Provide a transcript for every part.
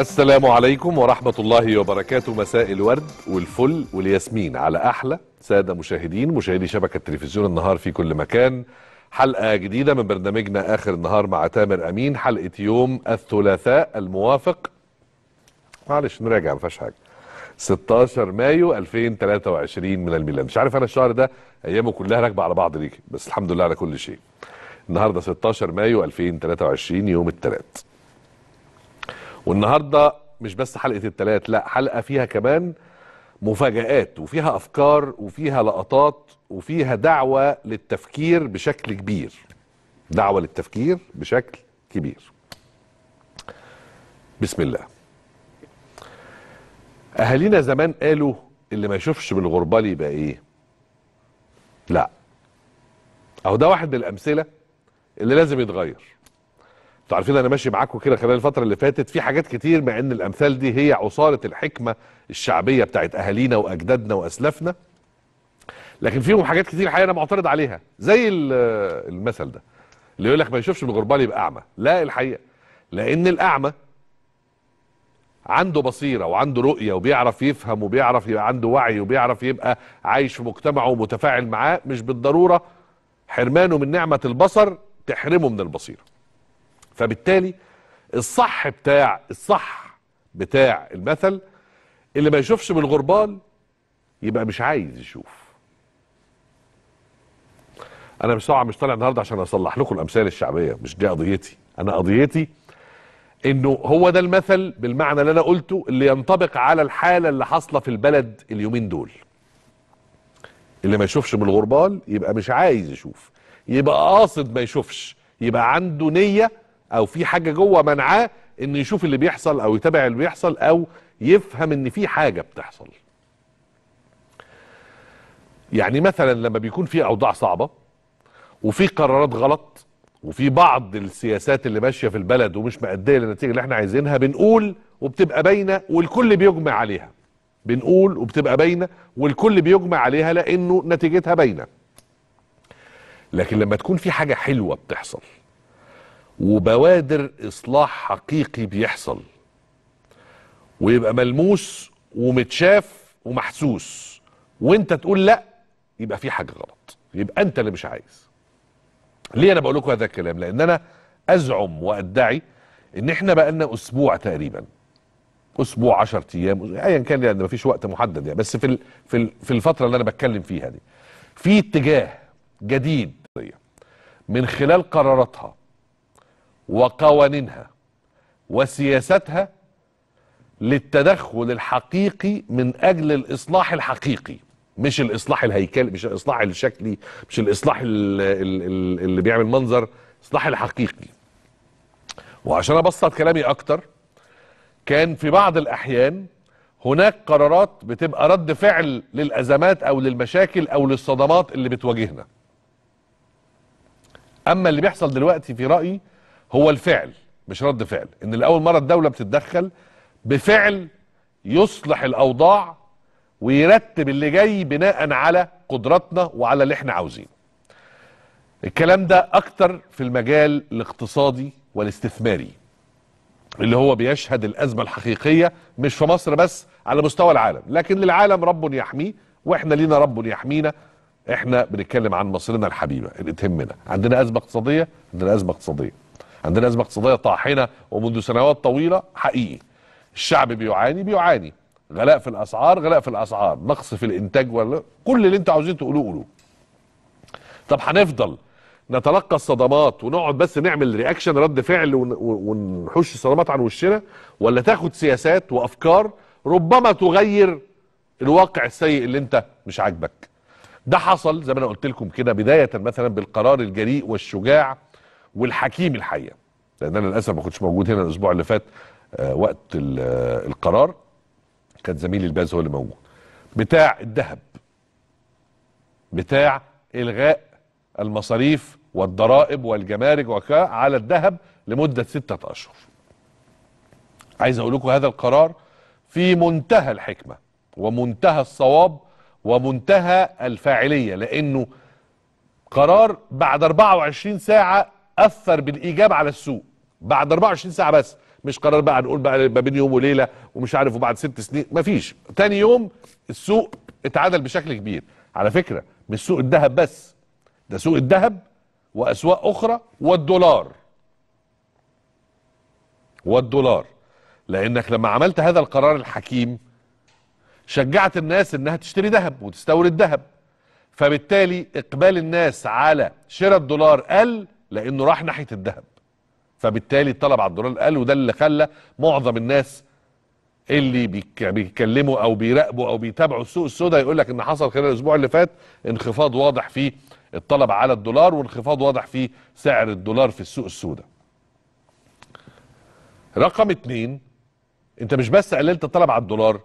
السلام عليكم ورحمة الله وبركاته. مساء الورد والفل والياسمين على أحلى. سادة مشاهدين مشاهدي شبكة تلفزيون النهار في كل مكان. حلقة جديدة من برنامجنا آخر النهار مع تامر أمين. حلقة يوم الثلاثاء الموافق. معلش نراجع ما فيهاش حاجة. 16 مايو 2023 من الميلاد. مش عارف أنا الشهر ده أيامه كلها راكبة على بعض ليه بس الحمد لله على كل شيء. النهارده 16 مايو 2023 يوم الثلاث والنهارده مش بس حلقة الثلاث لا حلقة فيها كمان مفاجآت وفيها أفكار وفيها لقطات وفيها دعوة للتفكير بشكل كبير. دعوة للتفكير بشكل كبير. بسم الله. أهالينا زمان قالوا اللي ما يشوفش بالغربال يبقى إيه؟ لا. أهو ده واحد من الأمثلة اللي لازم يتغير. عارفين أنا ماشي معاكم كده خلال الفترة اللي فاتت في حاجات كتير مع إن الأمثال دي هي عصارة الحكمة الشعبية بتاعت أهالينا وأجدادنا وأسلافنا. لكن فيهم حاجات كتير الحقيقة أنا معترض عليها. زي ال- المثل ده اللي يقول لك ما يشوفش بالغربال يبقى أعمى. لا الحقيقة. لأن الأعمى عنده بصيرة وعنده رؤية وبيعرف يفهم وبيعرف يبقى عنده وعي وبيعرف يبقى عايش في مجتمعه ومتفاعل معاه مش بالضرورة حرمانه من نعمة البصر تحرمه من البصيرة. فبالتالي الصح بتاع الصح بتاع المثل اللي ما يشوفش بالغربال يبقى مش عايز يشوف. أنا مش طبعا مش طالع النهارده عشان أصلح لكم الأمثال الشعبية مش دي قضيتي. أنا قضيتي إنه هو ده المثل بالمعنى اللي أنا قلته اللي ينطبق على الحالة اللي حاصلة في البلد اليومين دول. اللي ما يشوفش بالغربال يبقى مش عايز يشوف. يبقى قاصد ما يشوفش. يبقى عنده نية أو في حاجة جوه منعاه انه يشوف اللي بيحصل أو يتابع اللي بيحصل أو يفهم إن في حاجة بتحصل. يعني مثلا لما بيكون في أوضاع صعبة وفي قرارات غلط وفي بعض السياسات اللي ماشية في البلد ومش مأدية للنتيجة اللي إحنا عايزينها بنقول وبتبقى باينة والكل بيجمع عليها. بنقول وبتبقى باينة والكل بيجمع عليها لأنه نتيجتها باينة. لكن لما تكون في حاجة حلوة بتحصل وبوادر إصلاح حقيقي بيحصل. ويبقى ملموس ومتشاف ومحسوس. وانت تقول لا يبقى في حاجة غلط. يبقى انت اللي مش عايز. ليه أنا بقول لكم هذا الكلام؟ لأن أنا أزعم وأدعي إن إحنا بقالنا أسبوع تقريبا. أسبوع 10 أيام ايا كان لأن مفيش وقت محدد يعني. بس في في في الفترة اللي أنا بتكلم فيها دي في اتجاه جديد من خلال قراراتها وقوانينها وسياستها للتدخل الحقيقي من أجل الإصلاح الحقيقي مش الإصلاح الهيكلي مش الإصلاح الشكلي مش الإصلاح ال- ال- ال- اللي بيعمل منظر الاصلاح الحقيقي. وعشان أبسط كلامي أكتر كان في بعض الأحيان هناك قرارات بتبقى رد فعل للأزمات أو للمشاكل أو للصدمات اللي بتواجهنا. أما اللي بيحصل دلوقتي في رأيي هو الفعل مش رد فعل. إن لأول مرة الدولة بتتدخل بفعل يصلح الأوضاع ويرتب اللي جاي بناء على قدراتنا وعلى اللي إحنا عاوزينه. الكلام ده أكتر في المجال الاقتصادي والاستثماري اللي هو بيشهد الأزمة الحقيقية مش في مصر بس على مستوى العالم. لكن للعالم رب يحميه وإحنا لينا رب يحمينا. إحنا بنتكلم عن مصرنا الحبيبة اللي تهمنا. عندنا أزمة اقتصادية عندنا أزمة اقتصادية. عندنا أزمة اقتصادية طاحنة ومنذ سنوات طويلة حقيقي. الشعب بيعاني بيعاني. غلاء في الأسعار غلاء في الأسعار. نقص في الإنتاج ولا كل اللي أنتوا عاوزين تقولوه قولوه. طب هنفضل نتلقى الصدمات ونقعد بس نعمل reaction رد فعل ون- ونحوش الصدمات عن وشنا؟ ولا تاخد سياسات وأفكار ربما تغير الواقع السيء اللي انت مش عاجبك؟ ده حصل زي ما أنا قلت لكم كده بداية مثلا بالقرار الجريء والشجاع والحكيم الحقيقة لأن أنا للأسف ما كنتش موجود هنا الأسبوع اللي فات آه، وقت آه، القرار. كان زميلي الباز هو اللي موجود. بتاع الذهب. بتاع إلغاء المصاريف والضرائب والجمارك وكا على الذهب لمدة ستة أشهر. عايز أقول لكم هذا القرار في منتهى الحكمة ومنتهى الصواب ومنتهى الفاعلية لأنه قرار بعد 24 ساعة أثر بالإيجاب على السوق. بعد 24 ساعة بس. مش قرار بقى نقول بقى ما بين يوم وليلة ومش عارف وبعد ست سنين. مفيش تاني يوم السوق اتعدل بشكل كبير. على فكرة مش سوق الذهب بس. ده سوق الذهب وأسواق أخرى والدولار. والدولار. لأنك لما عملت هذا القرار الحكيم شجعت الناس إنها تشتري ذهب وتستورد ذهب. فبالتالي إقبال الناس على شراء الدولار قل لأنه راح ناحيه الذهب. فبالتالي الطلب على الدولار قل وده اللي خلى معظم الناس اللي بيتكلموا أو بيراقبوا أو بيتابعوا السوق السوداء يقول لك إن حصل خلال الأسبوع اللي فات انخفاض واضح في الطلب على الدولار وانخفاض واضح في سعر الدولار في السوق السوداء. رقم اتنين انت مش بس قللت الطلب على الدولار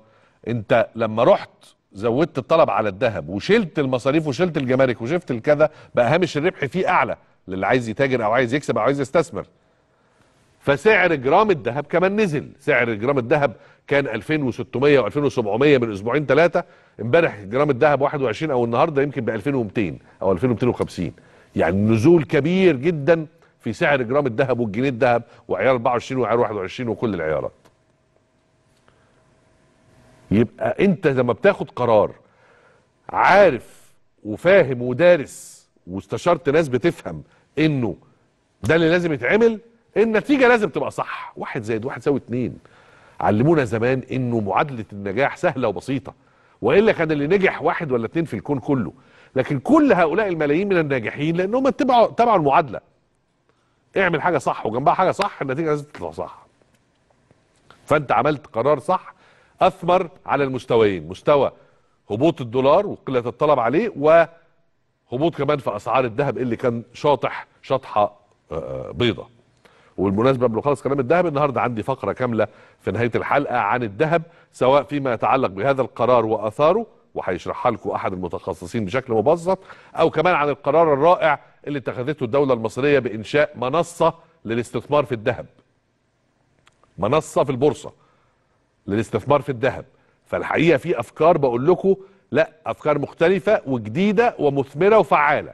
انت لما رحت زودت الطلب على الذهب وشلت المصاريف وشلت الجمارك وشلت الكذا بقى هامش الربح فيه أعلى. للي عايز يتاجر أو عايز يكسب أو عايز يستثمر. فسعر جرام الذهب كمان نزل. سعر جرام الذهب كان 2600 و2700 من أسبوعين ثلاثة امبارح جرام الذهب 21 أو النهارده يمكن ب 2200 أو 2250 يعني نزول كبير جدا في سعر جرام الذهب والجنيه الذهب وعيار 24 وعيار 21 وكل العيارات. يبقى أنت لما بتاخد قرار عارف وفاهم ودارس واستشرت ناس بتفهم انه ده اللي لازم يتعمل النتيجة لازم تبقى صح. واحد زائد واحد يساوي اتنين. علمونا زمان انه معادلة النجاح سهلة وبسيطة وإلا كان اللي نجح واحد ولا اتنين في الكون كله. لكن كل هؤلاء الملايين من الناجحين لأنهم اتبعوا تبعوا المعادلة. اعمل حاجة صح وجنبها حاجة صح النتيجة لازم تطلع صح. فأنت عملت قرار صح أثمر على المستويين. مستوى هبوط الدولار وقلة الطلب عليه وهبوط كمان في أسعار الذهب اللي كان شاطح شطحة آه، بيضة. وبالمناسبه قبل ما أخلص كلام الذهب النهارده عندي فقرة كاملة في نهاية الحلقة عن الذهب سواء فيما يتعلق بهذا القرار وآثاره وهيشرحها لكم أحد المتخصصين بشكل مبسط أو كمان عن القرار الرائع اللي اتخذته الدولة المصرية بإنشاء منصة للاستثمار في الذهب. منصة في البورصة للاستثمار في الذهب. فالحقيقة في أفكار بقول لكم لا أفكار مختلفة وجديدة ومثمرة وفعالة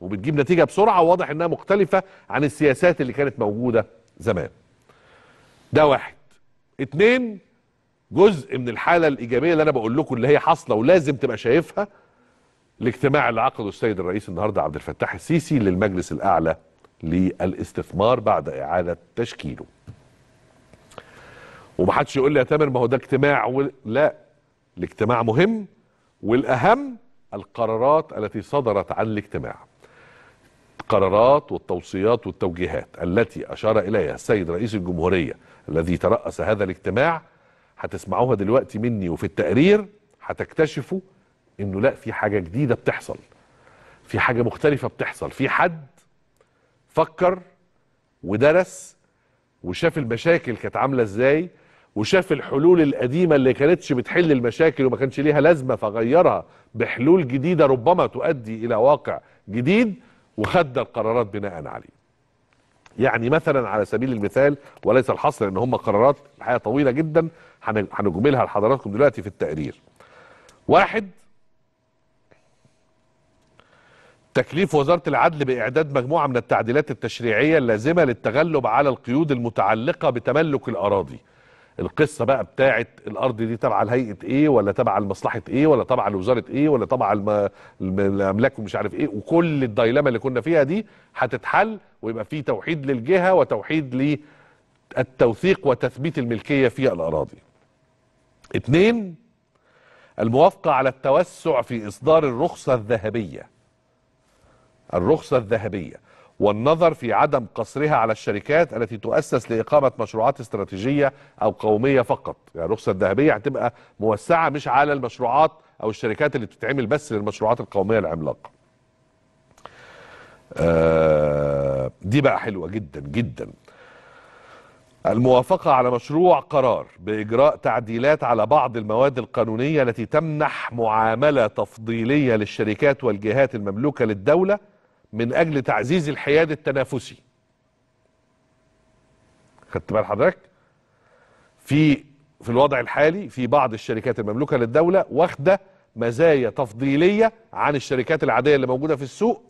وبتجيب نتيجة بسرعة وواضح إنها مختلفة عن السياسات اللي كانت موجودة زمان. ده واحد. اتنين جزء من الحالة الإيجابية اللي أنا بقول لكم اللي هي حاصلة ولازم تبقى شايفها الاجتماع اللي عقده السيد الرئيس النهارده عبد الفتاح السيسي للمجلس الأعلى للاستثمار بعد إعادة تشكيله. ومحدش يقول لي يا تامر ما هو ده اجتماع و... لا الاجتماع مهم والأهم القرارات التي صدرت عن الاجتماع. القرارات والتوصيات والتوجيهات التي أشار إليها السيد رئيس الجمهورية الذي ترأس هذا الاجتماع هتسمعوها دلوقتي مني وفي التقرير هتكتشفوا إنه لا في حاجة جديدة بتحصل. في حاجة مختلفة بتحصل. في حد فكر ودرس وشاف المشاكل كانت عاملة إزاي وشاف الحلول القديمة اللي كانتش بتحل المشاكل وما كانش ليها لازمة فغيرها بحلول جديدة ربما تؤدي إلى واقع جديد وخد القرارات بناء عليه. يعني مثلا على سبيل المثال وليس الحصر لأن هم قرارات الحقيقة طويلة جدا هن- هنجملها لحضراتكم دلوقتي في التقرير. واحد تكليف وزارة العدل بإعداد مجموعة من التعديلات التشريعية اللازمة للتغلب على القيود المتعلقة بتملك الأراضي القصة بقى بتاعت الأرض دي تبع لهيئة إيه ولا تبع لمصلحة إيه ولا تبع لوزارة إيه ولا تبع الأملاك ومش عارف إيه. وكل الدايلما اللي كنا فيها دي هتتحل ويبقى في توحيد للجهة وتوحيد للتوثيق وتثبيت الملكية في الأراضي. اتنين الموافقة على التوسع في إصدار الرخصة الذهبية. الرخصة الذهبية. والنظر في عدم قصرها على الشركات التي تؤسس لإقامة مشروعات استراتيجية أو قومية فقط. يعني الرخصة الذهبية هتبقى موسعة مش على المشروعات أو الشركات اللي بتتعمل بس للمشروعات القومية العملاقة. آه دي بقى حلوة جدا جدا. الموافقة على مشروع قرار بإجراء تعديلات على بعض المواد القانونية التي تمنح معاملة تفضيلية للشركات والجهات المملوكة للدولة من أجل تعزيز الحياد التنافسي. خدت بال حضرتك؟ في في الوضع الحالي في بعض الشركات المملوكة للدولة واخدة مزايا تفضيلية عن الشركات العادية اللي موجودة في السوق.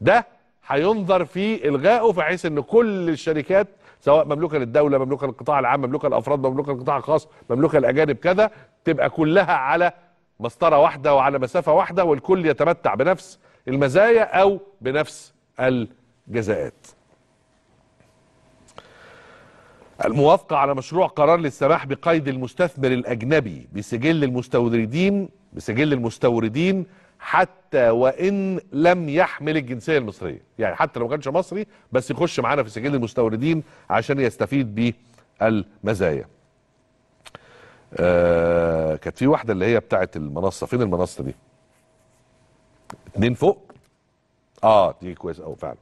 ده هينظر في إلغائه بحيث إن كل الشركات سواء مملوكة للدولة مملوكة للقطاع العام مملوكة للأفراد مملوكة للقطاع الخاص مملوكة للاجانب كذا تبقى كلها على مسطرة واحدة وعلى مسافة واحدة والكل يتمتع بنفس المزايا أو بنفس الجزاءات. الموافقة على مشروع قرار للسماح بقيد المستثمر الأجنبي بسجل المستوردين بسجل المستوردين حتى وإن لم يحمل الجنسية المصرية. يعني حتى لو ما كانش مصري بس يخش معانا في سجل المستوردين عشان يستفيد بالمزايا. آه كانت في واحدة اللي هي بتاعت المنصة. فين المنصة دي؟ اتنين فوق؟ آه دي كويس أوي فعلا.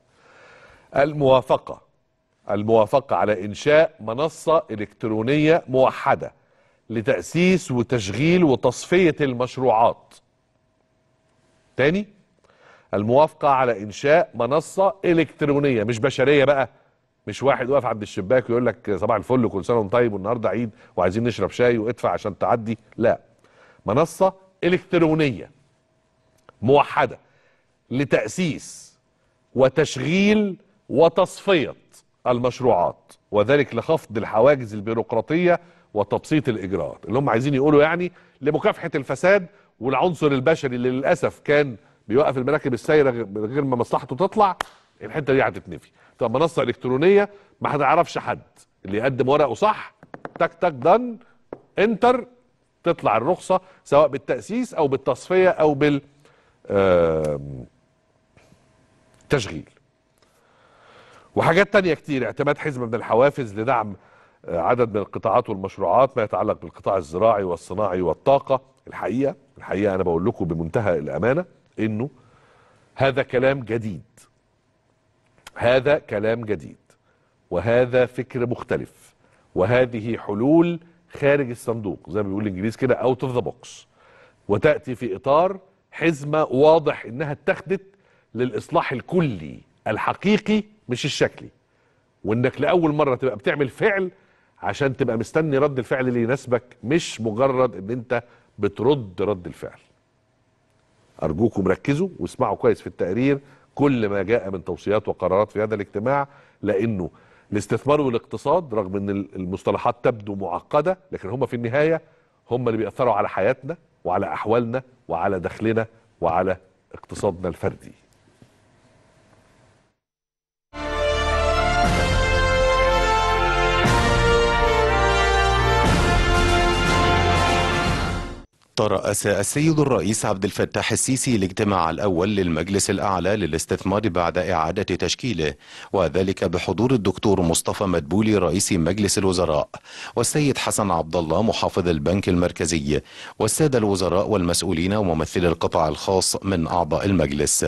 الموافقة. الموافقة على إنشاء منصة إلكترونية موحدة لتأسيس وتشغيل وتصفية المشروعات. تاني الموافقة على إنشاء منصة إلكترونية مش بشرية بقى. مش واحد واقف عند الشباك ويقول لك صباح الفل وكل سنة وأنت طيب والنهاردة عيد وعايزين نشرب شاي وادفع عشان تعدي. لا. منصة إلكترونية. موحدة لتأسيس وتشغيل وتصفية المشروعات وذلك لخفض الحواجز البيروقراطية وتبسيط الإجراءات. اللي هم عايزين يقولوا يعني لمكافحة الفساد والعنصر البشري اللي للأسف كان بيوقف المراكب السايرة من غير ما مصلحته تطلع الحتة دي هتتنفي تبقى منصة إلكترونية ما هتعرفش حد. اللي يقدم ورقه صح تك تك دن انتر تطلع الرخصة سواء بالتأسيس أو بالتصفية أو بال تشغيل. وحاجات تانية كتير اعتماد حزمة من الحوافز لدعم آه، عدد من القطاعات والمشروعات ما يتعلق بالقطاع الزراعي والصناعي والطاقة. الحقيقة الحقيقة أنا بقول لكم بمنتهى الأمانة إنه هذا كلام جديد. هذا كلام جديد. وهذا فكر مختلف. وهذه حلول خارج الصندوق زي ما بيقول الإنجليز كده out of the box وتأتي في إطار حزمة واضح إنها اتخذت للإصلاح الكلي الحقيقي مش الشكلي وإنك لأول مرة تبقى بتعمل فعل عشان تبقى مستني رد الفعل اللي يناسبك مش مجرد إن أنت بترد رد الفعل. أرجوكم ركزوا واسمعوا كويس في التقرير كل ما جاء من توصيات وقرارات في هذا الاجتماع لأنه الاستثمار والاقتصاد رغم إن المصطلحات تبدو معقدة لكن هم في النهاية هم اللي بيأثروا على حياتنا وعلى أحوالنا وعلى دخلنا وعلى اقتصادنا الفردي. ترأس السيد الرئيس عبد الفتاح السيسي الاجتماع الأول للمجلس الأعلى للاستثمار بعد إعادة تشكيله وذلك بحضور الدكتور مصطفى مدبولي رئيس مجلس الوزراء والسيد حسن عبد الله محافظ البنك المركزي والسادة الوزراء والمسؤولين وممثلي القطاع الخاص من أعضاء المجلس.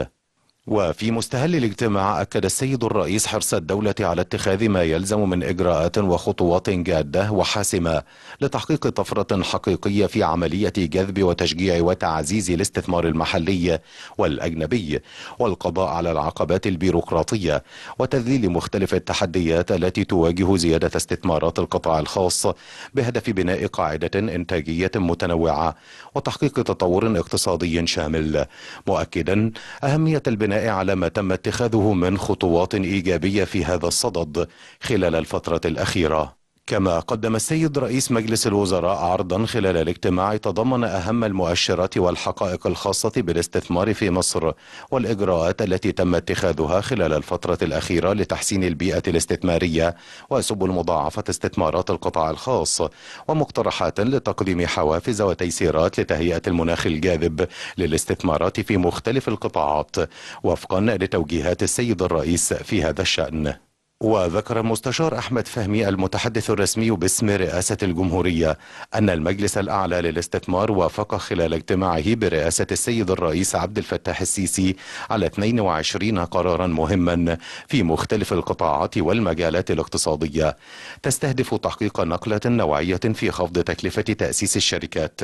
وفي مستهل الاجتماع أكد السيد الرئيس حرص الدولة على اتخاذ ما يلزم من إجراءات وخطوات جادة وحاسمة لتحقيق طفرة حقيقية في عملية جذب وتشجيع وتعزيز الاستثمار المحلي والأجنبي والقضاء على العقبات البيروقراطية وتذليل مختلف التحديات التي تواجه زيادة استثمارات القطاع الخاص بهدف بناء قاعدة إنتاجية متنوعة وتحقيق تطور اقتصادي شامل. مؤكدا أهمية البناء على ما تم اتخاذه من خطوات إيجابية في هذا الصدد خلال الفترة الأخيرة. كما قدم السيد رئيس مجلس الوزراء عرضا خلال الاجتماع تضمن أهم المؤشرات والحقائق الخاصة بالاستثمار في مصر والإجراءات التي تم اتخاذها خلال الفترة الأخيرة لتحسين البيئة الاستثمارية وسبل مضاعفة استثمارات القطاع الخاص ومقترحات لتقديم حوافز وتيسيرات لتهيئة المناخ الجاذب للاستثمارات في مختلف القطاعات وفقا لتوجيهات السيد الرئيس في هذا الشأن. وذكر المستشار أحمد فهمي المتحدث الرسمي باسم رئاسة الجمهورية أن المجلس الأعلى للاستثمار وافق خلال اجتماعه برئاسة السيد الرئيس عبد الفتاح السيسي على 22 قرارا مهما في مختلف القطاعات والمجالات الاقتصادية. تستهدف تحقيق نقلة نوعية في خفض تكلفة تأسيس الشركات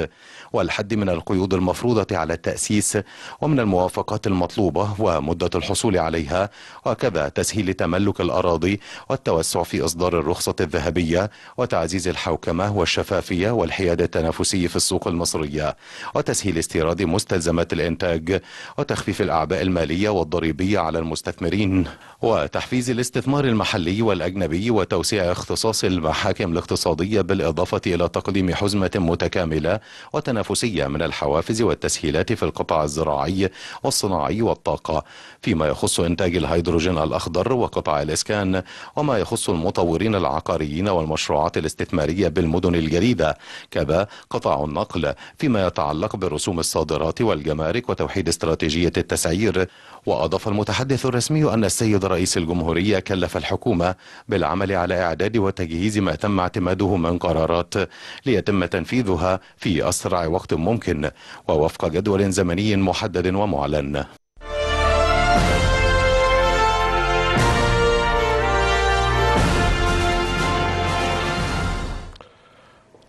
والحد من القيود المفروضة على التأسيس ومن الموافقات المطلوبة ومدة الحصول عليها وكذا تسهيل تملك الأراضي والتوسع في إصدار الرخصة الذهبية وتعزيز الحوكمة والشفافية والحياد التنافسي في السوق المصرية وتسهيل استيراد مستلزمات الإنتاج وتخفيف الأعباء المالية والضريبية على المستثمرين. وتحفيز الاستثمار المحلي والأجنبي وتوسيع اختصاص المحاكم الاقتصادية بالإضافة إلى تقديم حزمة متكاملة وتنافسية من الحوافز والتسهيلات في القطاع الزراعي والصناعي والطاقة فيما يخص إنتاج الهيدروجين الأخضر وقطاع الإسكان وما يخص المطورين العقاريين والمشروعات الاستثمارية بالمدن الجديدة كذا قطاع النقل فيما يتعلق برسوم الصادرات والجمارك وتوحيد استراتيجية التسعير وأضاف المتحدث الرسمي أن السيد رئيس الجمهورية كلف الحكومة بالعمل على إعداد وتجهيز ما تم اعتماده من قرارات ليتم تنفيذها في أسرع وقت ممكن ووفق جدول زمني محدد ومعلن.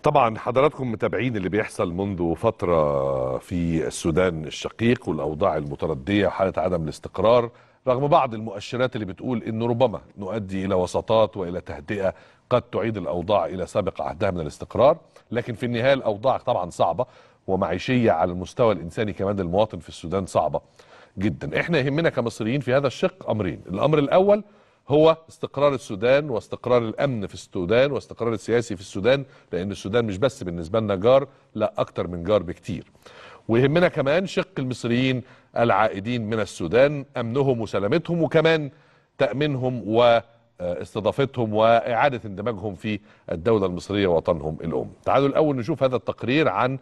طبعا حضراتكم متابعين اللي بيحصل منذ فترة في السودان الشقيق والأوضاع المتردية وحالة عدم الاستقرار رغم بعض المؤشرات اللي بتقول انه ربما نؤدي إلى وساطات وإلى تهدئة قد تعيد الأوضاع إلى سابق عهدها من الاستقرار. لكن في النهاية الأوضاع طبعا صعبة ومعيشية على المستوى الإنساني كمان للمواطن في السودان صعبة جدا. إحنا يهمنا كمصريين في هذا الشق أمرين. الأمر الأول هو استقرار السودان واستقرار الأمن في السودان واستقرار السياسي في السودان لأن السودان مش بس بالنسبة لنا جار لا أكتر من جار بكتير ويهمنا كمان شق المصريين العائدين من السودان أمنهم وسلامتهم وكمان تأمينهم واستضافتهم وإعادة اندماجهم في الدولة المصرية وطنهم الأم. تعالوا الأول نشوف هذا التقرير عن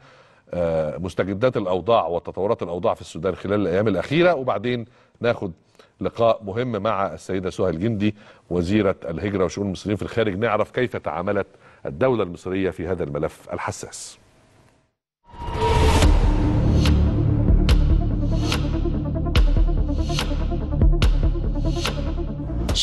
مستجدات الأوضاع وتطورات الأوضاع في السودان خلال الأيام الأخيرة وبعدين ناخد لقاء مهم مع السيدة سهى الجندي وزيرة الهجرة وشؤون المصريين في الخارج. نعرف كيف تعاملت الدولة المصرية في هذا الملف الحساس.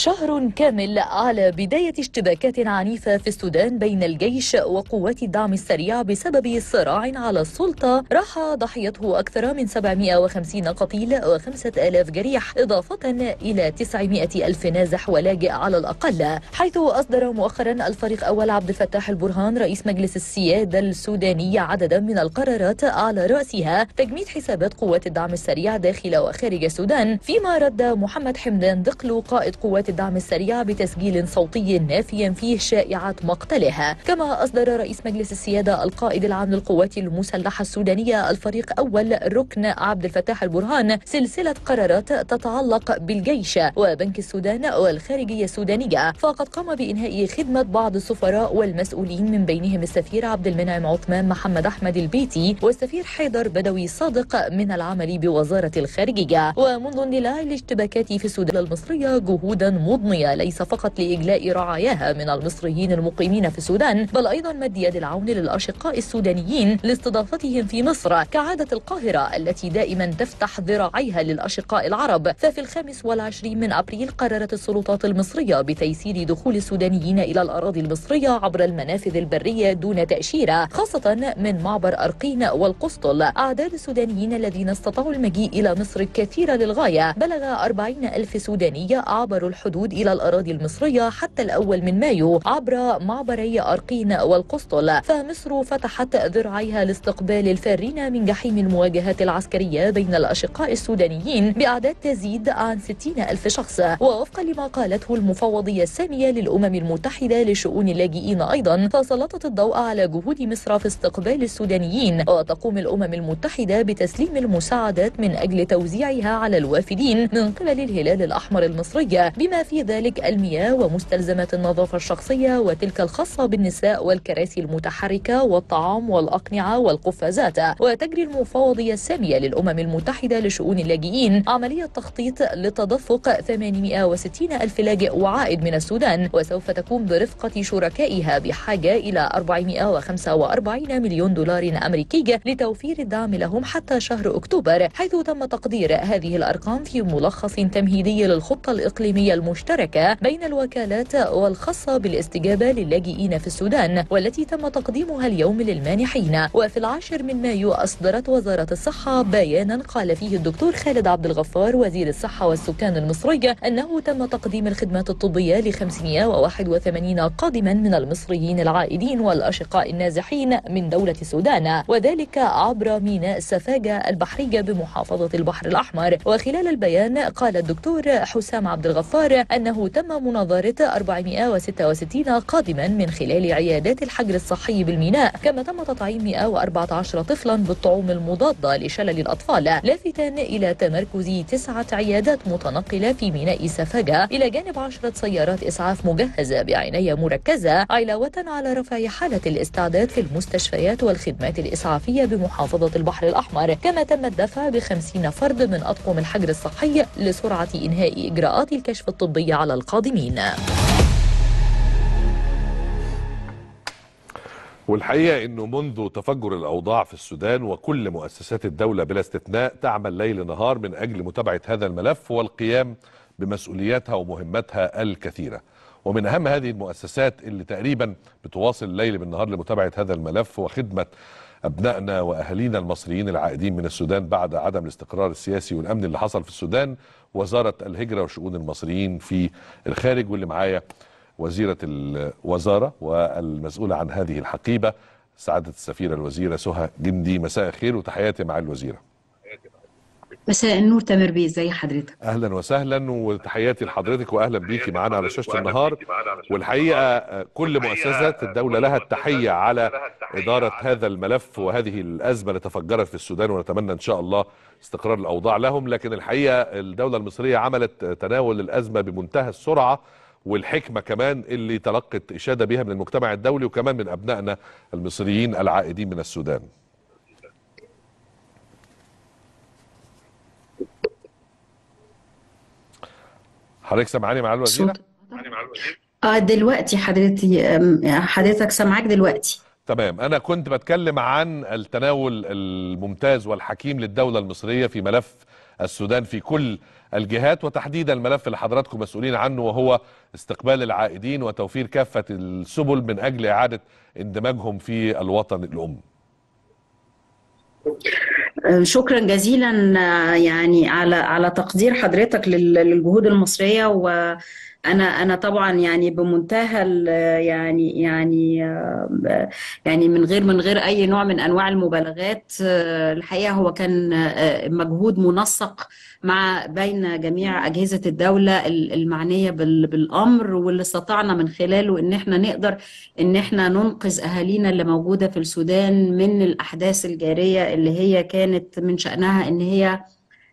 شهر كامل على بداية اشتباكات عنيفة في السودان بين الجيش وقوات الدعم السريع بسبب صراع على السلطة. راح ضحيته أكثر من 750 قتيل و5000 جريح إضافة إلى 900 ألف نازح ولاجئ على الأقل. حيث أصدر مؤخرا الفريق أول عبد الفتاح البرهان رئيس مجلس السيادة السوداني عددا من القرارات على رأسها تجميد حسابات قوات الدعم السريع داخل وخارج السودان. فيما رد محمد حمدان دقلو قائد قوات الدعم السريع بتسجيل صوتي نافيا فيه شائعات مقتلها. كما أصدر رئيس مجلس السيادة القائد العام للقوات المسلحة السودانية الفريق أول ركن عبد الفتاح البرهان سلسلة قرارات تتعلق بالجيش وبنك السودان والخارجية السودانية. فقد قام بإنهاء خدمة بعض السفراء والمسؤولين من بينهم السفير عبد المنعم عثمان محمد أحمد البيتي والسفير حيدر بدوي صادق من العمل بوزارة الخارجية. ومنذ اندلاع الاشتباكات في السودان المصرية جهودا مضنية ليس فقط لإجلاء رعاياها من المصريين المقيمين في السودان بل أيضا مد يد العون للأشقاء السودانيين لاستضافتهم في مصر كعادة القاهرة التي دائما تفتح ذراعيها للأشقاء العرب. ففي الخامس والعشرين من أبريل قررت السلطات المصرية بتيسير دخول السودانيين إلى الأراضي المصرية عبر المنافذ البرية دون تأشيرة خاصة من معبر أرقين والقسطل. أعداد السودانيين الذين استطاعوا المجيء إلى مصر كثيرة للغاية. بلغ أربعين ألف سوداني عبروا الحدود إلى الأراضي المصرية حتى الأول من مايو عبر معبري أرقين والقسطل. فمصر فتحت ذراعيها لاستقبال الفارين من جحيم المواجهات العسكرية بين الأشقاء السودانيين بأعداد تزيد عن 60 ألف شخص. ووفقا لما قالته المفوضية السامية للأمم المتحدة لشؤون اللاجئين أيضا فسلطت الضوء على جهود مصر في استقبال السودانيين. وتقوم الأمم المتحدة بتسليم المساعدات من أجل توزيعها على الوافدين من قبل الهلال الأحمر المصري بما في ذلك المياه ومستلزمات النظافة الشخصية وتلك الخاصة بالنساء والكراسي المتحركة والطعام والأقنعة والقفازات. وتجري المفوضية السامية للأمم المتحدة لشؤون اللاجئين. عملية تخطيط لتدفق 860 ألف لاجئ وعائد من السودان. وسوف تكون برفقة شركائها بحاجة إلى 445 مليون دولار أمريكي لتوفير الدعم لهم حتى شهر أكتوبر. حيث تم تقدير هذه الأرقام في ملخص تمهيدي للخطة الإقليمية المشتركة بين الوكالات والخاصة بالاستجابة للاجئين في السودان والتي تم تقديمها اليوم للمانحين. وفي العاشر من مايو أصدرت وزارة الصحة بيانا قال فيه الدكتور خالد عبد الغفار وزير الصحة والسكان المصري أنه تم تقديم الخدمات الطبية ل 581 قادما من المصريين العائدين والأشقاء النازحين من دولة السودان وذلك عبر ميناء سفاجة البحرية بمحافظة البحر الأحمر. وخلال البيان قال الدكتور حسام عبد الغفار أنه تم مناظرة 466 قادما من خلال عيادات الحجر الصحي بالميناء كما تم تطعيم 114 طفلا بالطعوم المضادة لشلل الأطفال لافتا إلى تمركز تسعة عيادات متنقلة في ميناء سفاجة إلى جانب عشرة سيارات إسعاف مجهزة بعناية مركزة علاوة على رفع حالة الاستعداد في المستشفيات والخدمات الإسعافية بمحافظة البحر الأحمر كما تم الدفع بخمسين فرد من أطقم الحجر الصحي لسرعة إنهاء إجراءات الكشف الطبي. على القادمين والحقيقة إنه منذ تفجر الأوضاع في السودان وكل مؤسسات الدولة بلا استثناء تعمل ليل نهار من أجل متابعة هذا الملف والقيام بمسؤولياتها ومهماتها الكثيرة. ومن أهم هذه المؤسسات اللي تقريبا بتواصل الليل بالنهار لمتابعة هذا الملف وخدمة أبنائنا وأهالينا المصريين العائدين من السودان بعد عدم الاستقرار السياسي والامن اللي حصل في السودان وزارة الهجرة وشؤون المصريين في الخارج واللي معايا وزيرة الوزارة والمسؤولة عن هذه الحقيبة سعادة السفيرة الوزيرة سهى جندي. مساء الخير وتحياتي مع الوزيرة. مساء النور تامر بيه. ازي حضرتك؟ أهلا وسهلا وتحياتي لحضرتك واهلا بيكي معانا على شاشة النهار. والحقيقة كل مؤسسات الدولة لها التحية على إدارة هذا الملف وهذه الأزمة اللي تفجرت في السودان ونتمنى إن شاء الله استقرار الأوضاع لهم. لكن الحقيقة الدولة المصرية عملت تناول الأزمة بمنتهى السرعة والحكمة كمان اللي تلقت إشادة بها من المجتمع الدولي وكمان من أبنائنا المصريين العائدين من السودان. حضرتك سامعاني مع الوزيرة؟ آه دلوقتي حضرتي حضرتك سامعاك دلوقتي. تمام. أنا كنت بتكلم عن التناول الممتاز والحكيم للدولة المصرية في ملف السودان في كل الجهات وتحديدا الملف اللي حضراتكم مسؤولين عنه وهو استقبال العائدين وتوفير كافة السبل من أجل إعادة اندماجهم في الوطن الأم. شكرا جزيلا يعني على على تقدير حضرتك للجهود المصرية وأنا أنا طبعا يعني بمنتهى يعني يعني يعني من غير من غير أي نوع من أنواع المبالغات الحقيقة هو كان مجهود منسق مع بين جميع أجهزة الدولة المعنية بالأمر واللي استطعنا من خلاله إن إحنا نقدر إن إحنا ننقذ أهالينا اللي موجودة في السودان من الأحداث الجارية اللي هي كانت من شأنها إن هي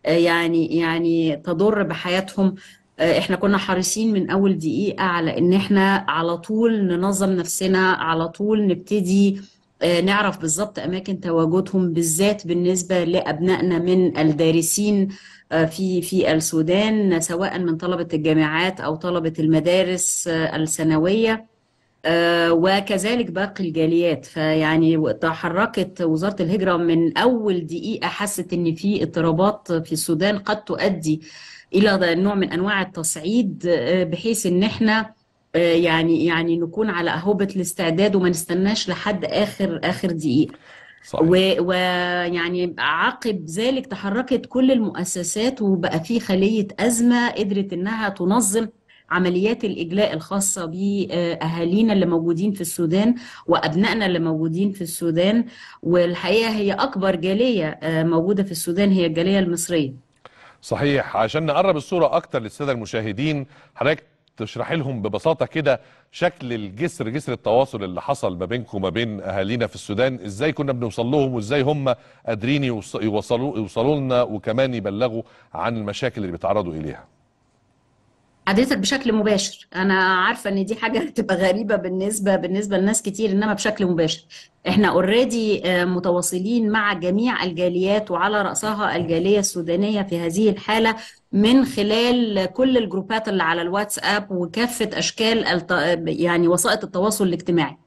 يعني يعني تضر بحياتهم إحنا كنا حريصين من أول دقيقة على إن إحنا على طول ننظم نفسنا على طول نبتدي نعرف بالظبط أماكن تواجدهم بالذات بالنسبة لأبنائنا من الدارسين في في السودان سواء من طلبة الجامعات أو طلبة المدارس الثانوية وكذلك باقي الجاليات. فيعني تحركت وزارة الهجرة من أول دقيقة حست إن في اضطرابات في السودان قد تؤدي إلى نوع من أنواع التصعيد بحيث إن إحنا يعني يعني نكون على أهوبة الاستعداد وما نستناش لحد آخر آخر دقيقة. ويعني عقب ذلك تحركت كل المؤسسات وبقى في خلية أزمة قدرت إنها تنظم عمليات الإجلاء الخاصة بأهالينا اللي موجودين في السودان وأبنائنا اللي موجودين في السودان. والحقيقة هي أكبر جالية موجودة في السودان هي الجالية المصرية. صحيح. عشان نقرب الصورة أكتر للسادة المشاهدين حضرتك تشرحي لهم ببساطة كده شكل الجسر جسر التواصل اللي حصل ما بينكم وما بين أهالينا في السودان. إزاي كنا بنوصل لهم وإزاي هم قادرين يوصلوا يوصلوا لنا وكمان يبلغوا عن المشاكل اللي بيتعرضوا إليها. حضرتك بشكل مباشر أنا عارفة إن دي حاجة هتبقى غريبة بالنسبة بالنسبة لناس كتير انما بشكل مباشر إحنا اوريدي متواصلين مع جميع الجاليات وعلى رأسها الجالية السودانية في هذه الحالة من خلال كل الجروبات اللي على الواتساب وكافة أشكال. يعني وسائط التواصل الاجتماعي آه،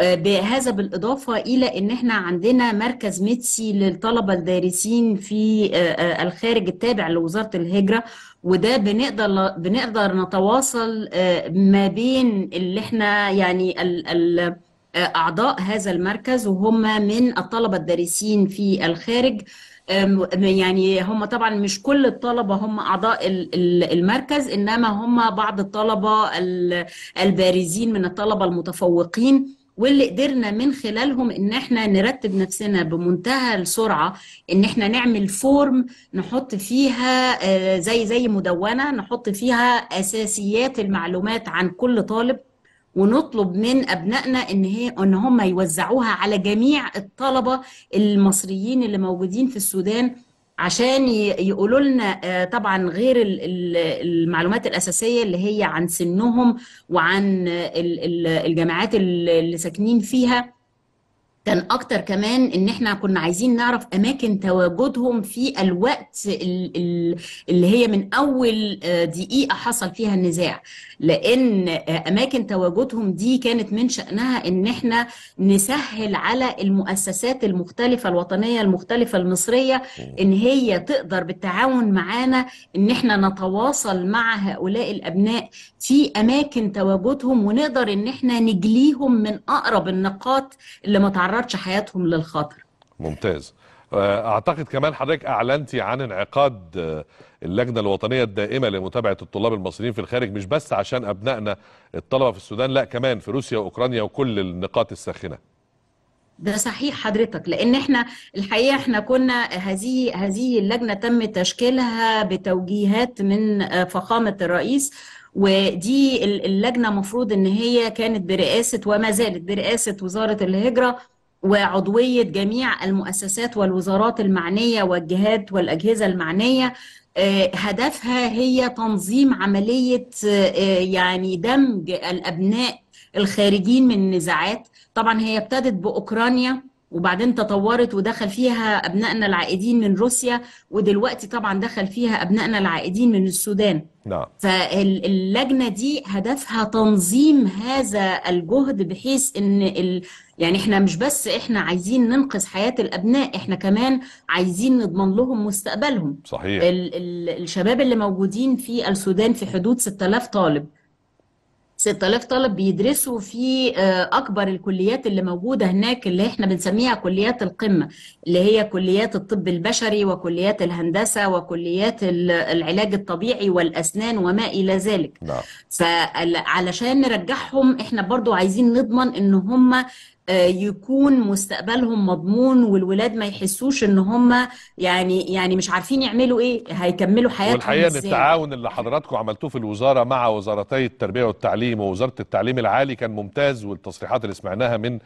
بهذا بالإضافة إلى إن إحنا عندنا مركز ميتسي للطلبة الدارسين في آه، آه، الخارج التابع لوزارة الهجرة وده بنقدر بنقدر نتواصل آه، ما بين اللي إحنا يعني ال ال أعضاء هذا المركز وهم من الطلبة الدارسين في الخارج. يعني هم طبعا مش كل الطلبة هم ال- المركز إنما هم بعض الطلبة ال- البارزين من الطلبة المتفوقين. واللي قدرنا من خلالهم إن إحنا نرتب نفسنا بمنتهى السرعة إن إحنا نعمل فورم نحط فيها آه، زي زي مدونة نحط فيها أساسيات المعلومات عن كل طالب ونطلب من أبنائنا إن هي إن هم يوزعوها على جميع الطلبة المصريين اللي موجودين في السودان. عشان يقولوا لنا آه، طبعا غير ال- ال- المعلومات الأساسية اللي هي عن سنهم وعن ال- ال- الجامعات اللي ساكنين فيها. كان أكتر كمان إن إحنا كنا عايزين نعرف أماكن تواجدهم في الوقت ال- ال- اللي هي من أول آه، دقيقة حصل فيها النزاع. لأن آه، أماكن تواجدهم دي كانت من شأنها إن إحنا نسهل على المؤسسات المختلفة الوطنية المختلفة المصرية إن هي تقدر بالتعاون معانا إن إحنا نتواصل مع هؤلاء الأبناء في أماكن تواجدهم ونقدر إن إحنا نجليهم من أقرب النقاط اللي ما تعرضش حياتهم للخطر ممتاز. آه، أعتقد كمان حضرتك أعلنتي عن انعقاد آه، اللجنة الوطنية الدائمة لمتابعة الطلاب المصريين في الخارج مش بس عشان أبنائنا الطلبة في السودان لا كمان في روسيا وأوكرانيا وكل النقاط الساخنة. ده صحيح حضرتك لأن إحنا الحقيقة إحنا كنا هذه هذه اللجنة تم تشكيلها بتوجيهات من آه، فخامة الرئيس ودي ال- اللجنة مفروض إن هي كانت برئاسة وما زالت برئاسة وزارة الهجرة وعضوية جميع المؤسسات والوزارات المعنية والجهات والأجهزة المعنية آه، هدفها هي تنظيم عملية آه، يعني دمج الأبناء الخارجين من النزاعات. طبعا هي ابتدت بأوكرانيا وبعدين تطورت ودخل فيها أبنائنا العائدين من روسيا ودلوقتي طبعا دخل فيها أبنائنا العائدين من السودان. نعم. فاللجنة دي هدفها تنظيم هذا الجهد بحيث إن ال... يعني إحنا مش بس إحنا عايزين ننقذ حياة الأبناء إحنا كمان عايزين نضمن لهم مستقبلهم. صحيح. ال... ال... الشباب اللي موجودين في السودان في حدود 6000 طالب. 6000 طالب بيدرسوا في آه، أكبر الكليات اللي موجودة هناك اللي إحنا بنسميها كليات القمة اللي هي كليات الطب البشري وكليات الهندسة وكليات ال- العلاج الطبيعي والأسنان وما إلى ذلك. نعم. فعلشان نرجعهم إحنا برضو عايزين نضمن إن هم يكون مستقبلهم مضمون والولاد ما يحسوش إن هم يعني يعني مش عارفين يعملوا إيه هيكملوا حياتهم والحقيقة إن التعاون اللي حضراتكم عملتوه في الوزارة مع وزارتي التربية والتعليم ووزارة التعليم العالي كان ممتاز والتصريحات اللي سمعناها من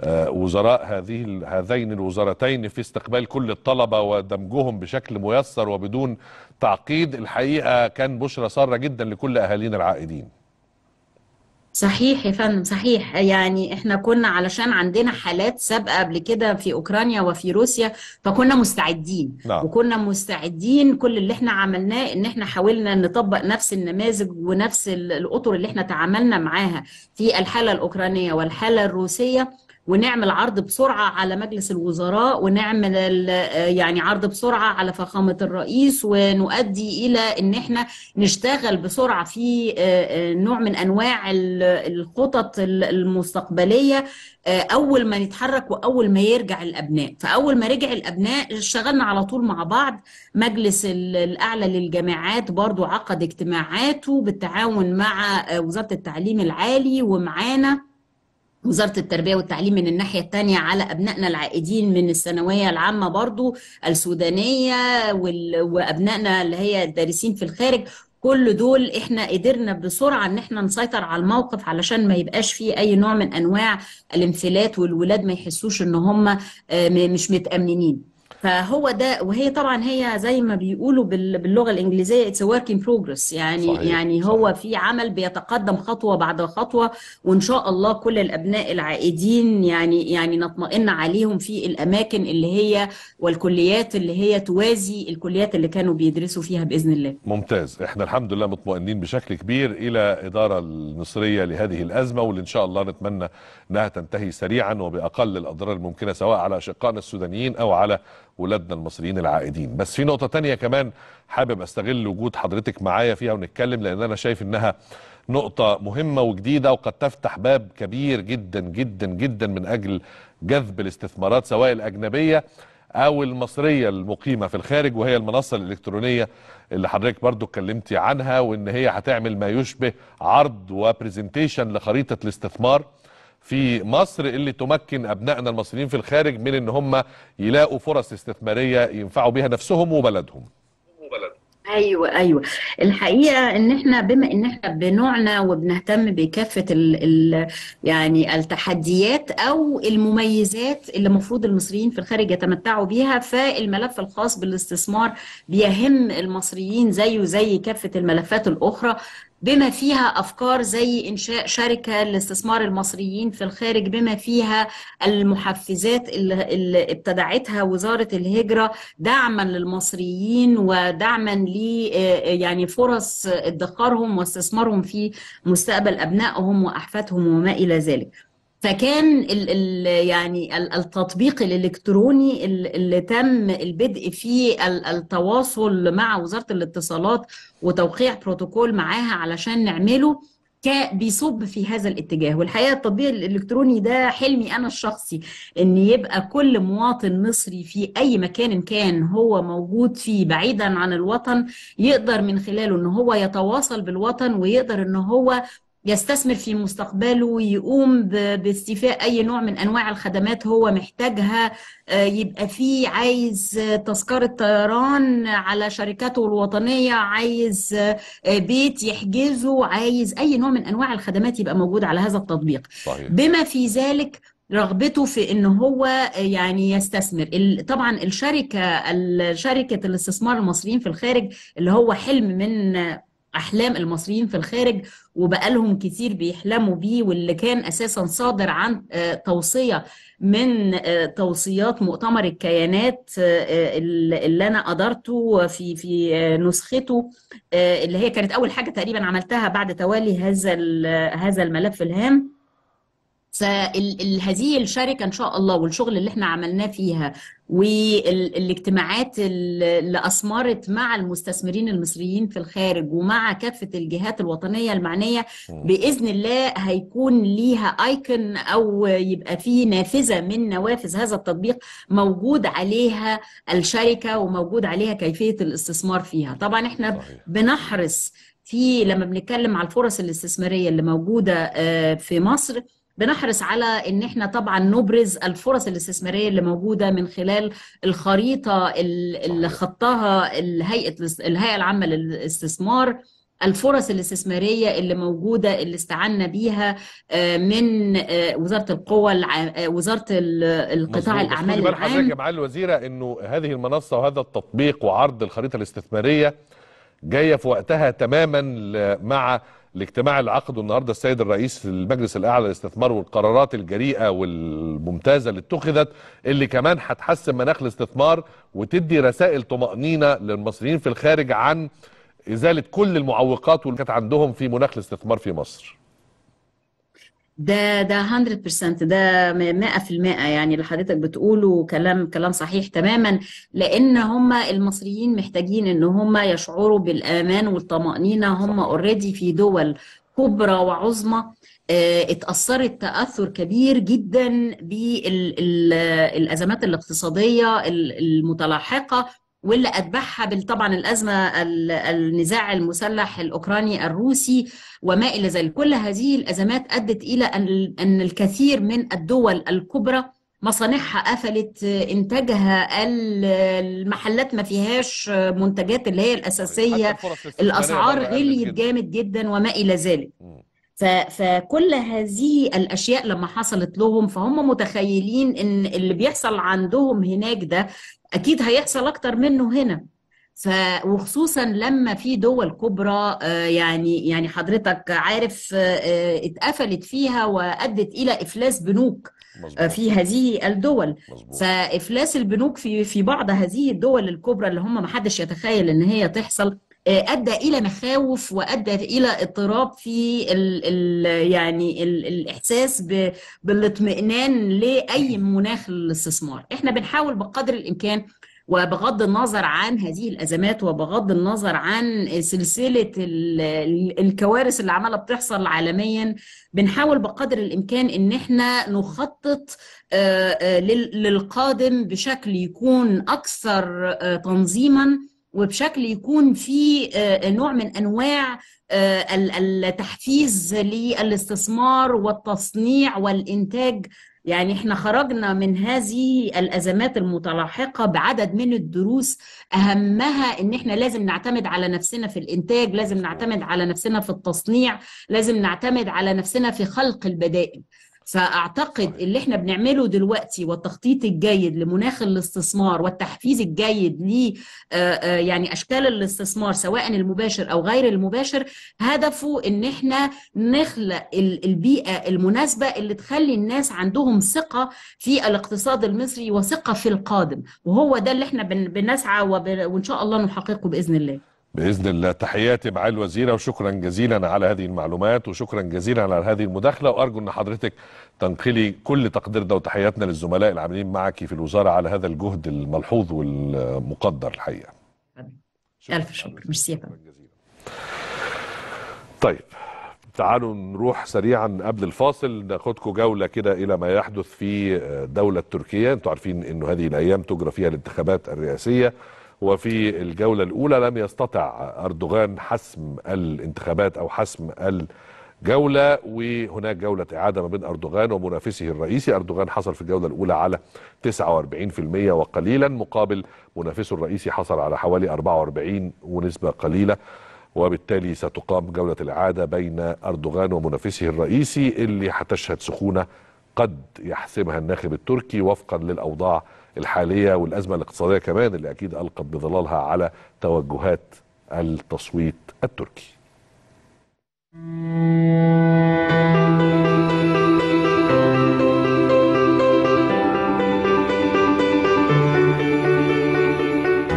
آه، وزراء هذه هذين الوزارتين في استقبال كل الطلبة ودمجهم بشكل ميسر وبدون تعقيد الحقيقة كان بشرى سارة جدا لكل أهالينا العائدين. صحيح يا فندم صحيح. يعني إحنا كنا علشان عندنا حالات سابقة قبل كده في أوكرانيا وفي روسيا فكنا مستعدين. نعم. وكنا مستعدين كل اللي إحنا عملناه إن إحنا حاولنا نطبق نفس النماذج ونفس ال- الأطر اللي إحنا تعاملنا معاها في الحالة الأوكرانية والحالة الروسية. ونعمل عرض بسرعة على مجلس الوزراء ونعمل ال- يعني عرض بسرعة على فخامة الرئيس ونؤدي إلى إن إحنا نشتغل بسرعة في آه، آه، نوع من أنواع ال- الخطط ال- المستقبلية آه، أول ما نتحرك وأول ما يرجع الأبناء. فأول ما رجع الأبناء اشتغلنا على طول مع بعض مجلس ال- الأعلى للجامعات برضو عقد اجتماعاته بالتعاون مع آه، وزارة التعليم العالي ومعانا وزارة التربية والتعليم من الناحية التانية على أبنائنا العائدين من الثانوية العامة برضو السودانية. وأبنائنا اللي هي الدارسين في الخارج كل دول إحنا قدرنا بسرعة إن إحنا نسيطر على الموقف علشان ما يبقاش فيه أي نوع من أنواع الانفلات والولاد ما يحسوش إن هم آه، مش متأمنين فهو ده وهي طبعا هي زي ما بيقولوا بال- باللغة الإنجليزية it's work in progress يعني صحيح، يعني هو صحيح. في عمل بيتقدم خطوة بعد خطوة وإن شاء الله كل الأبناء العائدين يعني يعني نطمئن عليهم في الأماكن اللي هي والكليات اللي هي توازي الكليات اللي كانوا بيدرسوا فيها بإذن الله. ممتاز. إحنا الحمد لله مطمئنين بشكل كبير إلى إدارة المصريه لهذه الأزمة واللي ان شاء الله نتمنى إنها تنتهي سريعا وبأقل الأضرار الممكنة سواء على اشقائنا السودانيين أو على ولادنا المصريين العائدين. بس في نقطة تانية كمان حابب أستغل وجود حضرتك معايا فيها ونتكلم لأن أنا شايف إنها نقطة مهمة وجديدة وقد تفتح باب كبير جدا جدا جدا من أجل جذب الاستثمارات سواء الأجنبية أو المصرية المقيمة في الخارج وهي المنصة الإلكترونية اللي حضرتك برضو اتكلمتي عنها وإن هي هتعمل ما يشبه عرض وبرزنتيشن لخريطة الاستثمار. في مصر اللي تمكن أبنائنا المصريين في الخارج من إن هم يلاقوا فرص استثمارية ينفعوا بها نفسهم وبلدهم. أيوه أيوه. الحقيقة إن إحنا بما إن إحنا بنعنى وبنهتم بكافة ال ال يعني التحديات أو المميزات اللي المفروض المصريين في الخارج يتمتعوا بيها فالملف الخاص بالاستثمار بيهم المصريين زيه زي كافة الملفات الأخرى. بما فيها أفكار زي إنشاء شركة لاستثمار المصريين في الخارج بما فيها المحفزات اللي, ابتدعتها وزارة الهجرة دعما للمصريين ودعما ل يعني فرص ادخارهم واستثمارهم في مستقبل أبنائهم وأحفادهم وما إلى ذلك. فكان ال ال يعني ال- التطبيق الإلكتروني ال- اللي تم البدء فيه ال- التواصل مع وزارة الاتصالات وتوقيع بروتوكول معاها علشان نعمله بيصب في هذا الاتجاه. والحقيقة التطبيق الإلكتروني ده حلمي أنا الشخصي إن يبقى كل مواطن مصري في أي مكان كان هو موجود فيه بعيدا عن الوطن يقدر من خلاله إن هو يتواصل بالوطن ويقدر إن هو يستثمر في مستقبله يقوم باستيفاء أي نوع من أنواع الخدمات هو محتاجها آه، يبقى فيه عايز آه، تذكرة طيران على شركاته الوطنية عايز آه، آه، بيت يحجزه عايز أي نوع من أنواع الخدمات يبقى موجود على هذا التطبيق. صحيح. بما في ذلك رغبته في إن هو يعني يستثمر. طبعا الشركة ال- شركة الاستثمار المصريين في الخارج اللي هو حلم من أحلام المصريين في الخارج وبقالهم كتير بيحلموا بيه واللي كان أساسا صادر عن آه، توصية من آه، توصيات مؤتمر الكيانات آه، اللي أنا أدرته في في نسخته اللي هي كانت أول حاجة تقريبا عملتها بعد توالي هذا هذا الملف الهام. فهذه الشركة إن شاء الله والشغل اللي إحنا عملناه فيها والاجتماعات اللي أثمرت مع المستثمرين المصريين في الخارج ومع كافة الجهات الوطنية المعنية بإذن الله هيكون ليها ايكون أو يبقى فيه نافذة من نوافذ هذا التطبيق موجود عليها الشركة وموجود عليها كيفية الاستثمار فيها. طبعا إحنا بنحرص في لما بنتكلم على الفرص الاستثمارية اللي موجودة آه، في مصر بنحرص على إن إحنا طبعا نبرز الفرص الاستثمارية اللي موجودة من خلال الخريطة ال- اللي. خطها الهيئة الهيئة العامة للاستثمار الفرص الاستثمارية اللي موجودة اللي استعنا بيها آه، من آه، وزارة القوى الع- آه، وزارة ال- القطاع الأعمال بال حضرتك يا العام معالي الوزيرة إنه هذه المنصة وهذا التطبيق وعرض الخريطة الاستثمارية جاية في وقتها تماما مع الاجتماع اللي عقده النهارده السيد الرئيس المجلس الأعلى للاستثمار والقرارات الجريئة والممتازة اللي اتخذت اللي كمان هتحسن مناخ الاستثمار وتدي رسائل طمأنينة للمصريين في الخارج عن إزالة كل المعوقات اللي كانت عندهم في مناخ الاستثمار في مصر. ده ده 100% ده 100% يعني اللي حضرتك بتقوله كلام كلام صحيح تماما لأن هم المصريين محتاجين إن هم يشعروا بالأمان والطمأنينة هم. اوريدي في دول كبرى وعظمى آه، اتأثرت تأثر كبير جدا بالأزمات الاقتصادية ال- المتلاحقة واللي أتبعها بال- طبعا الأزمة ال- النزاع المسلح الأوكراني الروسي وما إلى ذلك. كل هذه الأزمات أدت إلى أن أن الكثير من الدول الكبرى مصانعها قفلت إنتاجها قل المحلات ما فيهاش منتجات اللي هي بره قلت غليت. جامد جدا وما إلى ذلك. فكل هذه الأشياء لما حصلت لهم فهم متخيلين إن اللي بيحصل عندهم هناك ده أكيد هيحصل أكتر منه هنا. ف وخصوصا لما في دول كبرى آه، يعني يعني حضرتك عارف آه، آه، اتقفلت فيها وأدت إلى إفلاس بنوك مظبوط. في هذه الدول. مظبوط. فإفلاس البنوك في في بعض هذه الدول الكبرى اللي هم ما حدش يتخيل إن هي تحصل أدى إلى مخاوف وأدى إلى اضطراب في ال ال يعني ال الإحساس بالاطمئنان لأي مناخ الاستثمار إحنا بنحاول بقدر الإمكان وبغض النظر عن هذه الأزمات وبغض النظر عن سلسلة ال- ال- الكوارث اللي عمالة بتحصل عالميا بنحاول بقدر الإمكان إن إحنا نخطط آه، آه، لل- للقادم بشكل يكون أكثر آه، تنظيما وبشكل يكون فيه آه، نوع من أنواع آه، ال- التحفيز للاستثمار والتصنيع والإنتاج. يعني إحنا خرجنا من هذه الأزمات المتلاحقة بعدد من الدروس. أهمها إن إحنا لازم نعتمد على نفسنا في الإنتاج لازم نعتمد على نفسنا في التصنيع لازم نعتمد على نفسنا في خلق البدائل. فأعتقد اللي إحنا بنعمله دلوقتي والتخطيط الجيد لمناخ الاستثمار والتحفيز الجيد ل آه، آه، يعني أشكال الاستثمار سواء المباشر أو غير المباشر هدفه إن إحنا نخلق ال- البيئة المناسبة اللي تخلي الناس عندهم ثقة في الاقتصاد المصري وثقة في القادم وهو ده اللي إحنا بن- بنسعى وإن شاء الله نحققه بإذن الله. بإذن الله. تحياتي مع الوزيره وشكرا جزيلا على هذه المعلومات وشكرا جزيلا على هذه المداخلة. وأرجو أن حضرتك تنقلي كل تقديرنا وتحياتنا للزملاء العاملين معك في الوزارة على هذا الجهد الملحوظ والمقدر الحقيقة. ألف شكر. ميرسي طيب تعالوا نروح سريعا قبل الفاصل. ناخدكم جولة كده إلى ما يحدث في دولة تركيا. أنتوا عارفين إنه هذه الأيام تجرى فيها الانتخابات الرئاسية. وفي الجولة الأولى لم يستطع أردوغان حسم الانتخابات أو حسم الجولة وهناك جولة إعادة ما بين أردوغان ومنافسه الرئيسي. أردوغان حصل في الجولة الأولى على 49% وقليلا مقابل منافسه الرئيسي حصل على حوالي 44 ونسبة قليلة. وبالتالي ستقام جولة الإعادة بين أردوغان ومنافسه الرئيسي اللي هتشهد سخونة قد يحسمها الناخب التركي وفقا للأوضاع الحالية والأزمة الاقتصادية كمان اللي أكيد ألقت بظلالها على توجهات التصويت التركي.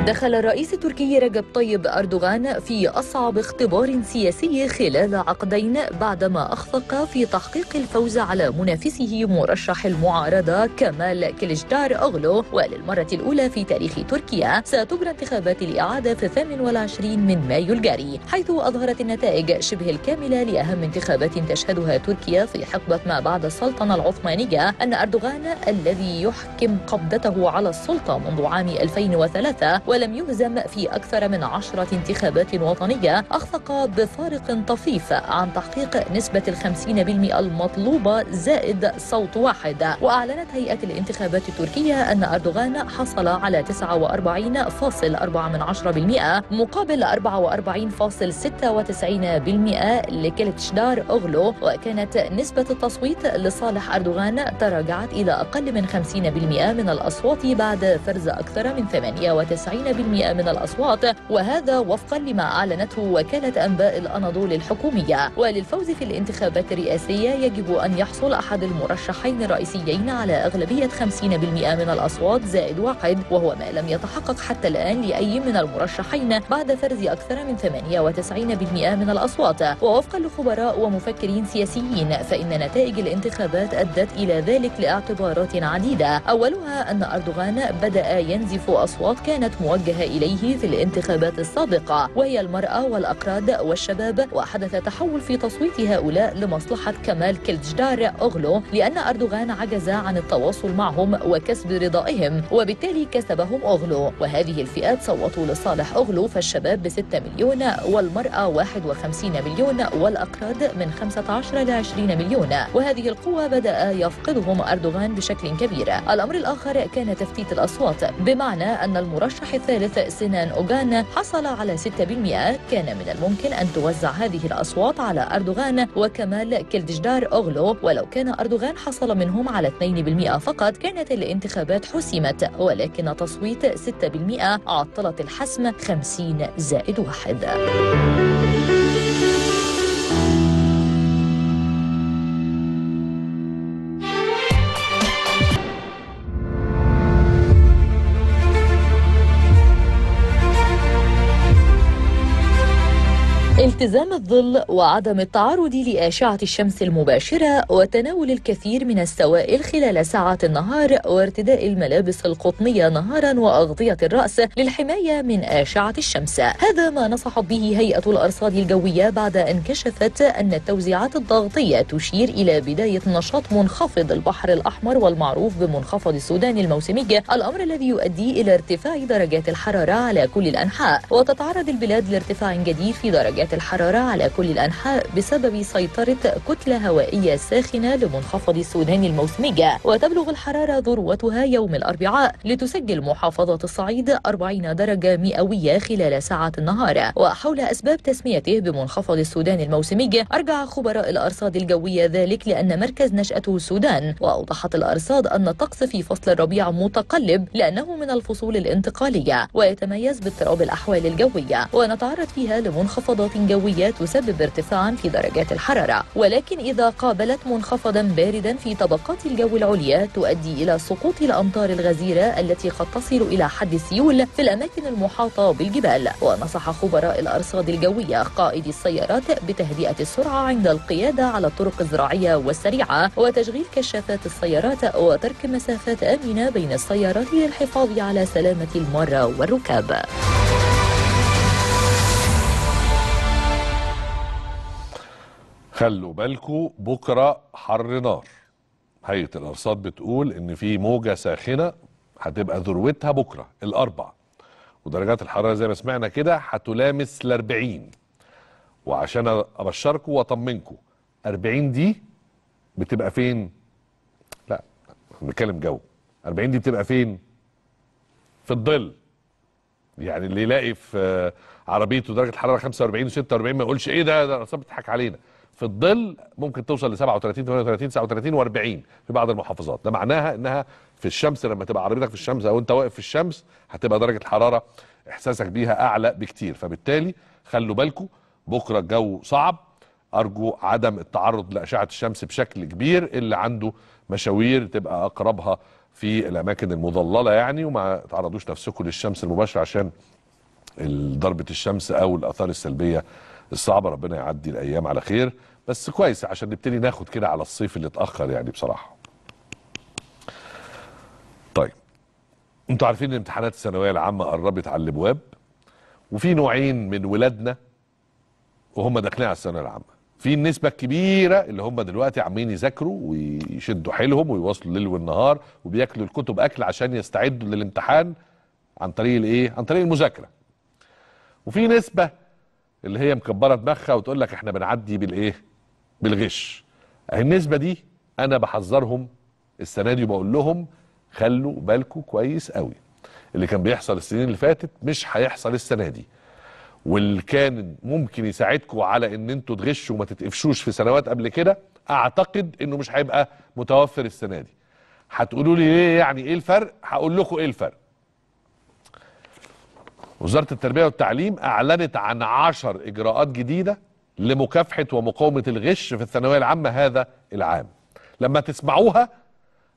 دخل الرئيس التركي رجب طيب أردوغان في أصعب اختبار سياسي خلال عقدين بعدما أخفق في تحقيق الفوز على منافسه مرشح المعارضة كمال كليشدار أغلو. وللمرة الأولى في تاريخ تركيا ستجرى انتخابات الإعادة في 28 من مايو الجاري حيث أظهرت النتائج شبه الكاملة لأهم انتخابات تشهدها تركيا في حقبة ما بعد السلطنة العثمانية أن أردوغان الذي يحكم قبضته على السلطة منذ عام 2003 ولم يهزم في أكثر من عشرة انتخابات وطنية أخفق بفارق طفيف عن تحقيق نسبة الخمسين بالمئة المطلوبة زائد صوت واحد. وأعلنت هيئة الانتخابات التركية أن أردوغان حصل على 49.4% مقابل 44.96% لكلتشدار أغلو وكانت نسبة التصويت لصالح أردوغان تراجعت إلى أقل من 50% من الأصوات بعد فرز أكثر من 98% من الأصوات وهذا وفقا لما أعلنته وكالة أنباء الأناضول الحكومية. وللفوز في الانتخابات الرئاسية يجب أن يحصل أحد المرشحين الرئيسيين على أغلبية 50% من الأصوات زائد واحد وهو ما لم يتحقق حتى الآن لأي من المرشحين بعد فرز أكثر من 98% من الأصوات. ووفقا لخبراء ومفكرين سياسيين فإن نتائج الانتخابات أدت إلى ذلك لاعتبارات عديدة. أولها أن أردوغان بدأ ينزف أصوات كانت موجهة إليه في الانتخابات السابقة وهي المرأة والأقراض والشباب وحدث تحول في تصويت هؤلاء لمصلحة كمال كلجدار أغلو لأن أردوغان عجز عن التواصل معهم وكسب رضائهم وبالتالي كسبهم أغلو وهذه الفئات صوتوا لصالح أغلو فالشباب ب 6 مليون والمرأة 51 مليون والأقراض من 15 ل 20 مليون. وهذه القوة بدأ يفقدهم أردوغان بشكل كبير. الأمر الآخر كان تفتيت الأصوات بمعنى أن المرشح الثالث سنان أوغان حصل على 6% كان من الممكن أن توزع هذه الأصوات على أردوغان وكمال كلدجدار أوغلو. ولو كان أردوغان حصل منهم على 2% فقط كانت الانتخابات حسمت. ولكن تصويت 6% عطلت الحسم 50 زائد واحد. التزام الظل وعدم التعرض لأشعة الشمس المباشرة وتناول الكثير من السوائل خلال ساعات النهار وارتداء الملابس القطنية نهارا وأغطية الرأس للحماية من أشعة الشمس. هذا ما نصحت به هيئة الأرصاد الجوية بعد أن كشفت أن التوزيعات الضغطية تشير إلى بداية نشاط منخفض البحر الأحمر والمعروف بمنخفض السودان الموسمي. الأمر الذي يؤدي إلى ارتفاع درجات الحرارة على كل الأنحاء وتتعرض البلاد لارتفاع جديد في درجات الحرارة. على كل الأنحاء بسبب سيطرة كتلة هوائية ساخنة لمنخفض السودان الموسمي وتبلغ الحرارة ذروتها يوم الأربعاء لتسجل محافظة الصعيد 40 درجة مئوية خلال ساعات النهار. وحول أسباب تسميته بمنخفض السودان الموسمي أرجع خبراء الأرصاد الجوية ذلك لأن مركز نشأته السودان. وأوضحت الأرصاد أن الطقس في فصل الربيع متقلب لأنه من الفصول الانتقالية ويتميز باضطراب الأحوال الجوية. ونتعرض فيها لمنخفضات جوية. تسبب ارتفاعا في درجات الحرارة ولكن إذا قابلت منخفضا باردا في طبقات الجو العليا تؤدي إلى سقوط الأمطار الغزيرة التي قد تصل إلى حد السيول في الأماكن المحاطة بالجبال. ونصح خبراء الأرصاد الجوية قائدي السيارات بتهدئة السرعة عند القيادة على الطرق الزراعية والسريعة وتشغيل كشافات السيارات وترك مسافات آمنة بين السيارات للحفاظ على سلامة المارة والركاب. خلوا بالكم بكرة حر نار. هيئة الأرصاد بتقول إن في موجة ساخنة هتبقى ذروتها بكرة الاربع ودرجات الحرارة زي ما سمعنا كده هتلامس ال 40 وعشان ابشركم واطمنكم 40 دي بتبقى فين؟ لا بنتكلم جو. 40 دي بتبقى فين؟ في الظل. يعني اللي يلاقي في عربيته درجة الحرارة 45 و46 ما يقولش إيه ده ده الأرصاد بتضحك علينا. في الظل ممكن توصل ل 37 38 39 و40 في بعض المحافظات. ده معناها إنها في الشمس لما تبقى عربيتك في الشمس أو أنت واقف في الشمس هتبقى درجة الحرارة إحساسك بيها أعلى بكتير. فبالتالي خلوا بالكم بكرة الجو صعب. أرجو عدم التعرض لأشعة الشمس بشكل كبير اللي عنده مشاوير تبقى أقربها في الأماكن المظللة يعني وما تعرضوش نفسكم للشمس المباشرة عشان ضربة الشمس أو الآثار السلبية الصعبه ربنا يعدي الأيام على خير. بس كويس عشان نبتدي ناخد كده على الصيف اللي اتأخر يعني بصراحة. طيب أنتوا عارفين ان امتحانات الثانوية العامة قربت على الأبواب وفي نوعين من ولادنا وهم داخلين على الثانوية العامة. في النسبة الكبيرة اللي هم دلوقتي عاملين يذاكروا ويشدوا حيلهم ويواصلوا الليل والنهار وبياكلوا الكتب أكل عشان يستعدوا للامتحان عن طريق الإيه؟ عن طريق المذاكرة. وفي نسبة اللي هي مكبرة دماغها وتقول لك إحنا بنعدي بالإيه؟ بالغش. النسبة دي أنا بحذرهم السنة دي وبقول لهم خلوا بالكم كويس قوي. اللي كان بيحصل السنين اللي فاتت مش هيحصل السنة دي. واللي كان ممكن يساعدكم على إن أنتوا تغشوا وما تتقفشوش في سنوات قبل كده أعتقد إنه مش هيبقى متوفر السنة دي. هتقولوا لي ليه يعني إيه الفرق؟ هقول لكم إيه الفرق. وزارة التربية والتعليم أعلنت عن عشر إجراءات جديدة لمكافحة ومقاومة الغش في الثانوية العامة هذا العام. لما تسمعوها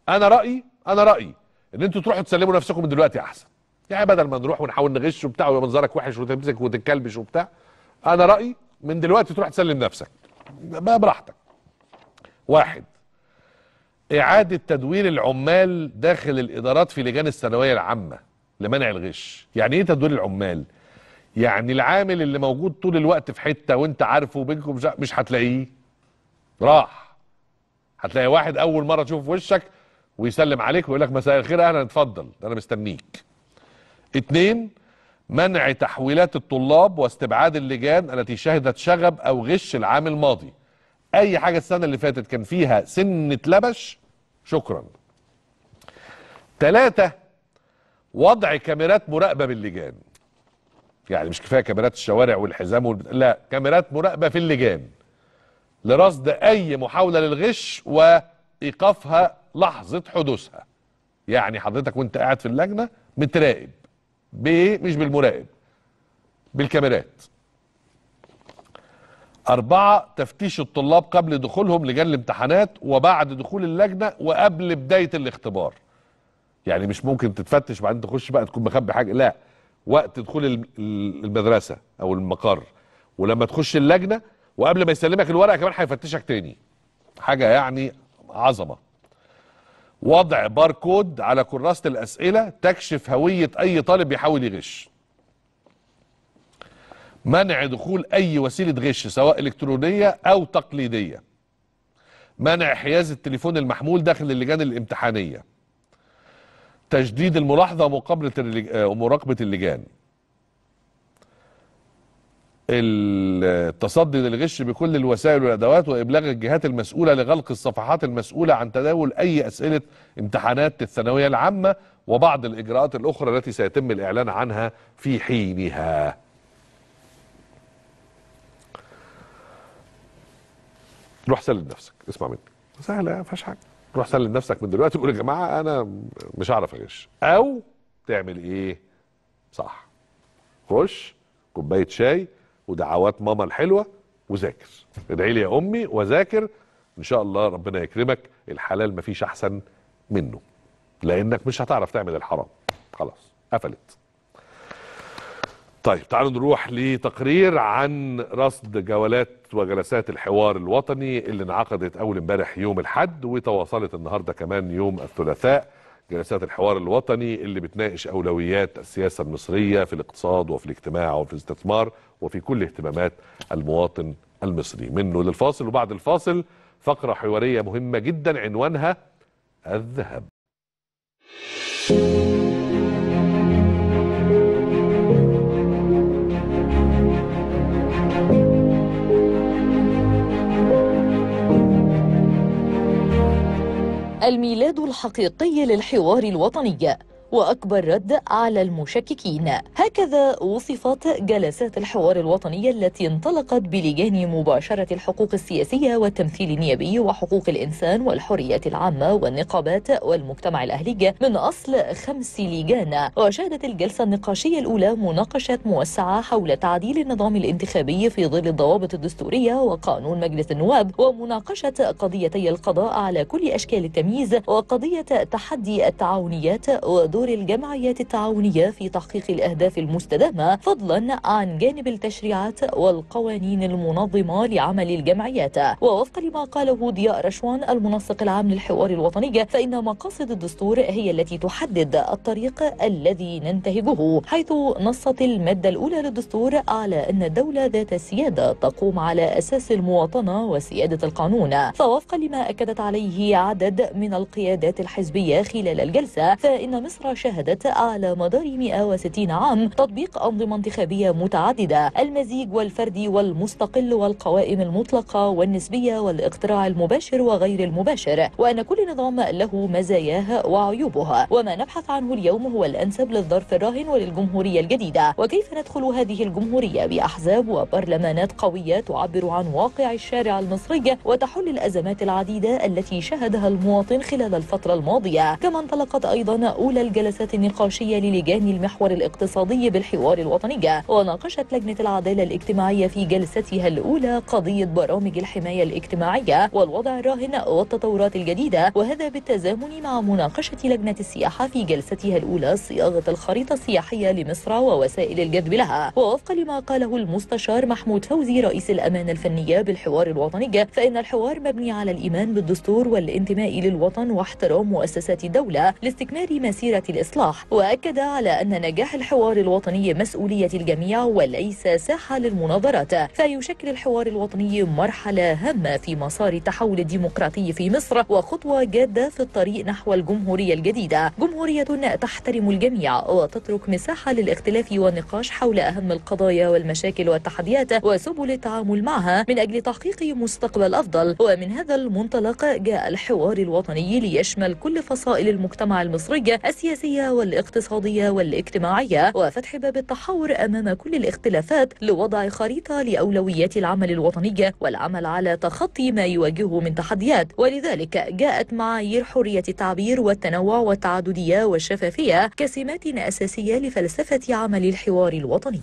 أنا رأيي أنا رأيي إن أنتوا تروحوا تسلموا نفسكم من دلوقتي أحسن. يعني بدل ما نروح ونحاول نغش وبتاع ويبقى منظرك وحش وتمسك وتتكلبش وبتاع أنا رأيي من دلوقتي تروح تسلم نفسك. بقى براحتك. واحد إعادة تدوير العمال داخل الإدارات في لجان الثانوية العامة. لمنع الغش. يعني إيه تدوير العمال؟ يعني العامل اللي موجود طول الوقت في حتة وأنت عارفه وبينكم مش, هتلاقيه. راح. هتلاقي واحد أول مرة تشوفه في وشك ويسلم عليك ويقول لك مساء الخير أهلا اتفضل. أنا مستنيك. اتنين منع تحويلات الطلاب واستبعاد اللجان التي شهدت شغب أو غش العام الماضي. أي حاجة السنة اللي فاتت كان فيها سنة لبش شكرا. ثلاثة وضع كاميرات مراقبة باللجان. يعني مش كفاية كاميرات الشوارع والحزام والبت... لا كاميرات مراقبة في اللجان. لرصد أي محاولة للغش وإيقافها لحظة حدوثها. يعني حضرتك وأنت قاعد في اللجنة متراقب. بايه مش بالمراقب بالكاميرات. أربعة تفتيش الطلاب قبل دخولهم لجان الامتحانات وبعد دخول اللجنة وقبل بداية الاختبار. يعني مش ممكن تتفتش بعدين تخش بقى تكون مخبي حاجة. لا وقت دخول الم- المدرسة أو المقر ولما تخش اللجنة وقبل ما يسلمك الورقة كمان هيفتشك تاني. حاجة يعني عظمة. وضع باركود على كراسة الأسئلة تكشف هوية أي طالب يحاول يغش. منع دخول أي وسيلة غش سواء إلكترونية أو تقليدية. منع حياز التليفون المحمول داخل اللجان الامتحانية. تجديد الملاحظة ومقابله اللج- آه، ومراقبه اللجان. التصدي للغش بكل الوسائل والأدوات وإبلاغ الجهات المسؤولة لغلق الصفحات المسؤولة عن تداول أي أسئلة امتحانات الثانوية العامة وبعض الإجراءات الأخرى التي سيتم الإعلان عنها في حينها. روح سلم نفسك اسمع مني. سهلة ما فيهاش حاجة. روح سلم نفسك من دلوقتي قول يا جماعة أنا مش هعرف أغش. أو تعمل إيه؟ صح. خش كوباية شاي ودعوات ماما الحلوة وذاكر. ادعي لي يا أمي وذاكر. إن شاء الله ربنا يكرمك. الحلال مفيش أحسن منه. لأنك مش هتعرف تعمل الحرام. خلاص. قفلت. طيب تعالوا نروح لتقرير عن رصد جولات وجلسات الحوار الوطني اللي انعقدت أول امبارح يوم الأحد وتواصلت النهارده كمان يوم الثلاثاء. جلسات الحوار الوطني اللي بتناقش أولويات السياسة المصرية في الاقتصاد وفي الاجتماع وفي الاستثمار وفي كل اهتمامات المواطن المصري. منه للفاصل وبعد الفاصل فقرة حوارية مهمة جدا عنوانها الذهب. الميلاد الحقيقي للحوار الوطني. وأكبر رد على المشككين. هكذا وصفت جلسات الحوار الوطني التي انطلقت بلجان مباشرة الحقوق السياسية والتمثيل النيابي وحقوق الإنسان والحريات العامة والنقابات والمجتمع الأهلي من أصل خمس لجان. وشهدت الجلسة النقاشية الأولى مناقشة موسعة حول تعديل النظام الانتخابي في ظل الضوابط الدستورية وقانون مجلس النواب ومناقشة قضيتي القضاء على كل أشكال التمييز وقضية تحدي التعاونيات ودور الجمعيات التعاونية في تحقيق الأهداف المستدامة فضلا عن جانب التشريعات والقوانين المنظمة لعمل الجمعيات. ووفقا لما قاله ضياء رشوان المنسق العام للحوار الوطني فإن مقاصد الدستور هي التي تحدد الطريق الذي ننتهجه حيث نصت المادة الأولى للدستور على أن الدولة ذات السيادة تقوم على أساس المواطنة وسيادة القانون. فوفقا لما أكدت عليه عدد من القيادات الحزبية خلال الجلسة فإن مصر شهدت على مدار 160 عام تطبيق أنظمة انتخابية متعددة المزيج والفردي والمستقل والقوائم المطلقة والنسبية والاقتراع المباشر وغير المباشر وأن كل نظام له مزاياه وعيوبه وما نبحث عنه اليوم هو الأنسب للظرف الراهن وللجمهورية الجديدة. وكيف ندخل هذه الجمهورية بأحزاب وبرلمانات قوية تعبر عن واقع الشارع المصري وتحل الأزمات العديدة التي شهدها المواطن خلال الفترة الماضية؟ كما انطلقت أيضا أولى الجلسات النقاشية للجان المحور الاقتصادي بالحوار الوطني وناقشت لجنة العدالة الاجتماعية في جلستها الأولى قضية برامج الحماية الاجتماعية والوضع الراهن والتطورات الجديدة وهذا بالتزامن مع مناقشة لجنة السياحة في جلستها الأولى صياغة الخريطة السياحية لمصر ووسائل الجذب لها. ووفقا لما قاله المستشار محمود فوزي رئيس الأمانة الفنية بالحوار الوطني فإن الحوار مبني على الإيمان بالدستور والانتماء للوطن واحترام مؤسسات الدولة لاستكمال مسيرة الإصلاح وأكد على أن نجاح الحوار الوطني مسؤولية الجميع وليس ساحة للمناظرات. فيشكل الحوار الوطني مرحلة هامة في مسار التحول الديمقراطي في مصر وخطوة جادة في الطريق نحو الجمهورية الجديدة. جمهورية تحترم الجميع وتترك مساحة للاختلاف والنقاش حول أهم القضايا والمشاكل والتحديات وسبل التعامل معها. من أجل تحقيق مستقبل أفضل ومن هذا المنطلق جاء الحوار الوطني ليشمل كل فصائل المجتمع المصري السياسي السياسية والاقتصادية والاجتماعية وفتح باب التحاور أمام كل الاختلافات لوضع خريطة لأولويات العمل الوطني والعمل على تخطي ما يواجهه من تحديات. ولذلك جاءت معايير حرية التعبير والتنوع والتعددية والشفافية كسمات أساسية لفلسفة عمل الحوار الوطني.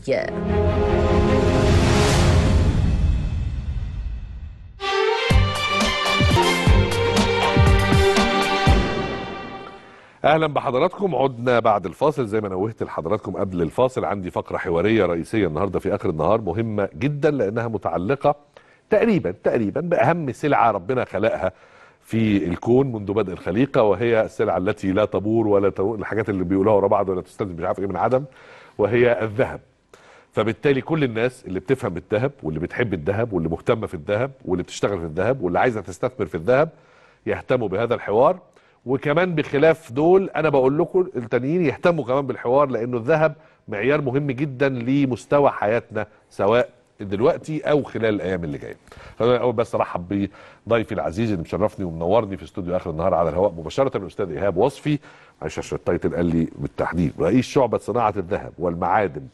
أهلا بحضراتكم. عدنا بعد الفاصل. زي ما نوهت لحضراتكم قبل الفاصل عندي فقرة حوارية رئيسية النهارده في آخر النهار مهمة جدا لأنها متعلقة تقريبا تقريبا بأهم سلعة ربنا خلقها في الكون منذ بدء الخليقة وهي السلعة التي لا تبور ولا تبور الحاجات اللي بيقولوها ورا بعض ولا تستلزم مش عارف إيه من عدم وهي الذهب. فبالتالي كل الناس اللي بتفهم الذهب واللي بتحب الذهب واللي مهتمة في الذهب واللي بتشتغل في الذهب واللي عايزة تستثمر في الذهب يهتموا بهذا الحوار. وكمان بخلاف دول أنا بقول لكم التانيين يهتموا كمان بالحوار لأنه الذهب معيار مهم جدا لمستوى حياتنا سواء دلوقتي أو خلال الأيام اللي جاية. خلينا الأول بس أرحب بضيفي العزيز اللي مشرفني ومنورني في استوديو آخر النهار على الهواء مباشرة الأستاذ إيهاب وصفي. معلش عشان التايتل قال لي بالتحديد. رئيس شعبة صناعة الذهب والمعادن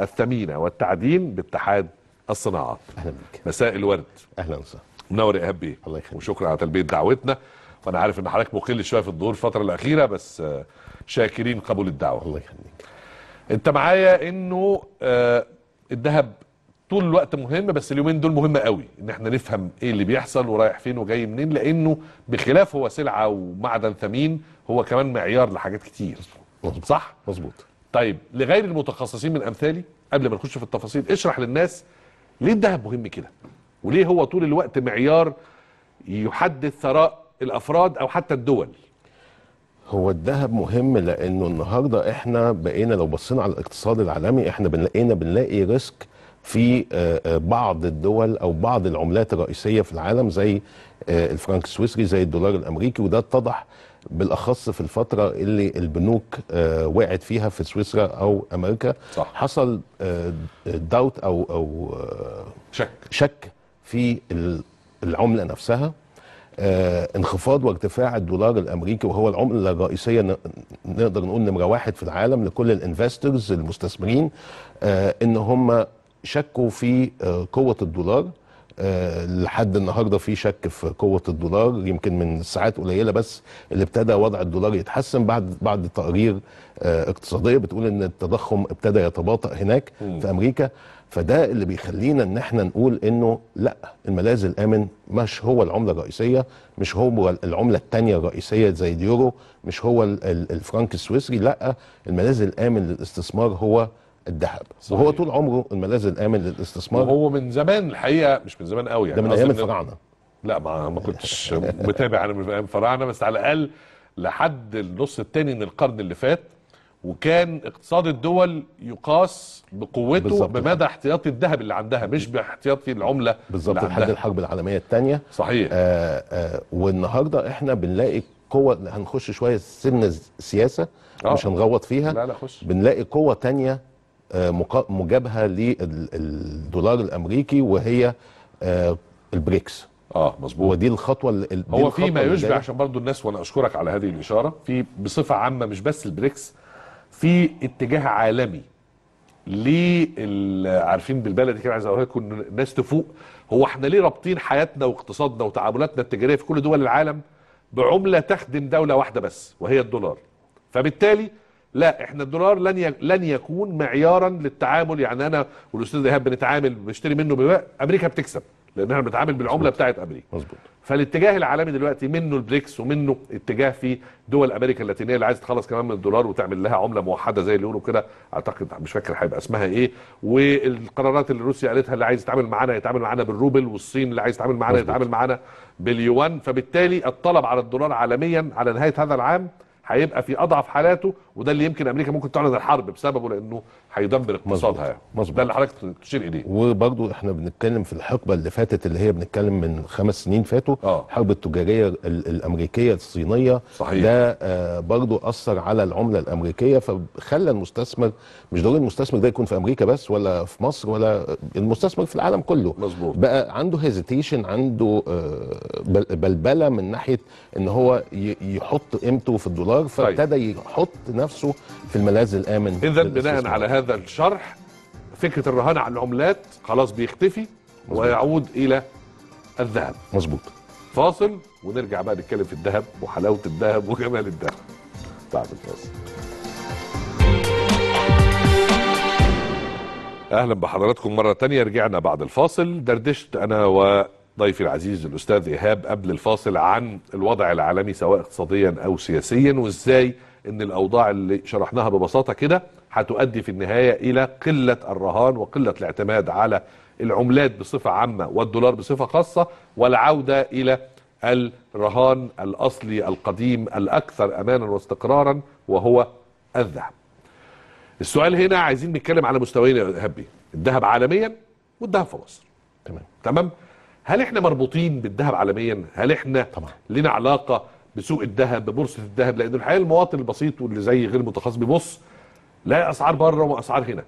الثمينة والتعدين باتحاد الصناعات. أهلا بك. مساء الورد. أهلا وسهلا. منور يا إيهاب بيه. الله يخليك. وشكرا على تلبية دعوتنا. وأنا عارف إن حضرتك مقل شوية في الظهور الفترة الأخيرة بس آه، شاكرين قبول الدعوة. الله يخليك. أنت معايا إنه آه، الذهب طول الوقت مهم بس اليومين دول مهم قوي. إن إحنا نفهم إيه اللي بيحصل ورايح فين وجاي منين لأنه بخلاف هو سلعة ومعدن ثمين هو كمان معيار لحاجات كتير. مظبوط. صح؟ مظبوط. طيب لغير المتخصصين من أمثالي قبل ما نخش في التفاصيل اشرح للناس ليه الذهب مهم كده؟ وليه هو طول الوقت معيار يحدد ثراء الأفراد أو حتى الدول. هو الذهب مهم لأنه النهارده إحنا بقينا لو بصينا على الاقتصاد العالمي إحنا بنلاقينا بنلاقي risk في آه، آه، بعض الدول أو بعض العملات الرئيسية في العالم زي آه، الفرنك السويسري زي الدولار الأمريكي وده اتضح بالأخص في الفترة اللي البنوك وقعت فيها في سويسرا أو أمريكا. صح. حصل داوت أو أو شك. شك في ال- العملة نفسها. انخفاض وارتفاع الدولار الأمريكي وهو العملة الرئيسية نقدر نقول نمرة واحد في العالم لكل الانفسترز المستثمرين آه إن هم شكوا في آه قوة الدولار. آه لحد النهارده في شك في قوة الدولار يمكن من ساعات قليلة بس اللي ابتدى وضع الدولار يتحسن بعد بعد تقارير آه اقتصادية بتقول إن التضخم ابتدى يتباطأ هناك في أمريكا. فده اللي بيخلينا إن إحنا نقول إنه لأ الملاذ الآمن مش هو العملة الرئيسية مش هو العملة الثانية الرئيسية زي اليورو مش هو ال- ال- الفرنك السويسري لأ الملاذ الآمن للاستثمار هو الذهب. وهو طول عمره الملاذ الآمن للاستثمار. وهو من زمان الحقيقة مش من زمان قوي يعني. ده من أيام الفراعنة. لا ما ما كنتش متابع أنا من أيام الفراعنة بس على الأقل لحد النص الثاني من القرن اللي فات وكان اقتصاد الدول يقاس بقوته بالظبط. بمدى احتياطي الذهب اللي عندها مش باحتياطي العملة بالظبط لحد. الحرب العالمية الثانية صحيح آه آه والنهاردة إحنا بنلاقي قوة هنخش شوية سنه سياسه آه. مش هنغوط فيها لا لا خش بنلاقي قوة تانية آه، مجابهة للدولار الأمريكي وهي البريكس آه مظبوط ودي الخطوة اللي هو في ما يشبه. عشان برضو الناس وأنا أشكرك على هذه الإشارة في بصفة عامة مش بس البريكس في اتجاه عالمي لل عارفين بالبلدي كده عايز أقول لكم الناس تفوق. هو إحنا ليه رابطين حياتنا واقتصادنا وتعاملاتنا التجارية في كل دول العالم بعملة تخدم دولة واحدة بس وهي الدولار. فبالتالي لا إحنا الدولار لن ي... لن يكون معيارا للتعامل. يعني أنا والأستاذ إيهاب بنتعامل بنشتري منه ببيع أمريكا بتكسب لأن إحنا بنتعامل بالعملة بتاعت أمريكا. مظبوط. فالاتجاه العالمي دلوقتي منه البريكس ومنه اتجاه في دول أمريكا اللاتينية اللي عايز تخلص كمان من الدولار وتعمل لها عملة موحدة زي اللي يقولوا كده. أعتقد مش فاكر هيبقى اسمها إيه. والقرارات اللي روسيا قالتها اللي عايز يتعامل معانا يتعامل معانا بالروبل والصين اللي عايز يتعامل معانا. يتعامل معانا باليوان. فبالتالي الطلب على الدولار عالميا على نهاية هذا العام هيبقى في أضعف حالاته وده اللي يمكن أمريكا ممكن تعلن الحرب بسببه لأنه هيدمر اقتصادها يعني مظبوط. ده اللي حضرتك تشير إليه وبرضو إحنا بنتكلم في الحقبة اللي فاتت اللي هي بنتكلم من خمس سنين فاتوا آه. الحرب التجارية ال- الأمريكية الصينية صحيح. ده آه برضو أثر على العملة الأمريكية فخلى المستثمر مش ضروري المستثمر ده يكون في أمريكا بس ولا في مصر ولا المستثمر في العالم كله مظبوط. بقى عنده هيزيتيشن عنده آه، بل- بلبلة من ناحية إن هو يحط قيمته في الدولار فابتدى يحط نفسه في الملاذ الآمن. اذا بناء. على هذا الشرح فكرة الرهان على العملات خلاص بيختفي ويعود إلى الذهب. مظبوط. فاصل ونرجع بقى نتكلم في الذهب وحلاوة الذهب وجمال الذهب. بعد الفاصل. أهلا بحضراتكم مرة تانية رجعنا بعد الفاصل. دردشت أنا وضيفي العزيز الأستاذ إيهاب قبل الفاصل عن الوضع العالمي سواء اقتصاديا أو سياسيا وإزاي إن الأوضاع اللي شرحناها ببساطة كده هتؤدي في النهاية إلى قلة الرهان وقلة الاعتماد على العملات بصفة عامة والدولار بصفة خاصة والعودة إلى الرهان الأصلي القديم الأكثر أمانا واستقرارا وهو الذهب. السؤال هنا عايزين نتكلم على مستويين يا هبي. الذهب عالميا والذهب في مصر. تمام. تمام؟ هل إحنا مربوطين بالذهب عالميا؟ هل إحنا طبعا. لنا علاقة بسوق الذهب ببورصة الذهب لأن الحقيقة المواطن البسيط واللي زي غير متخصص بيبص لا أسعار بره واسعار هنا.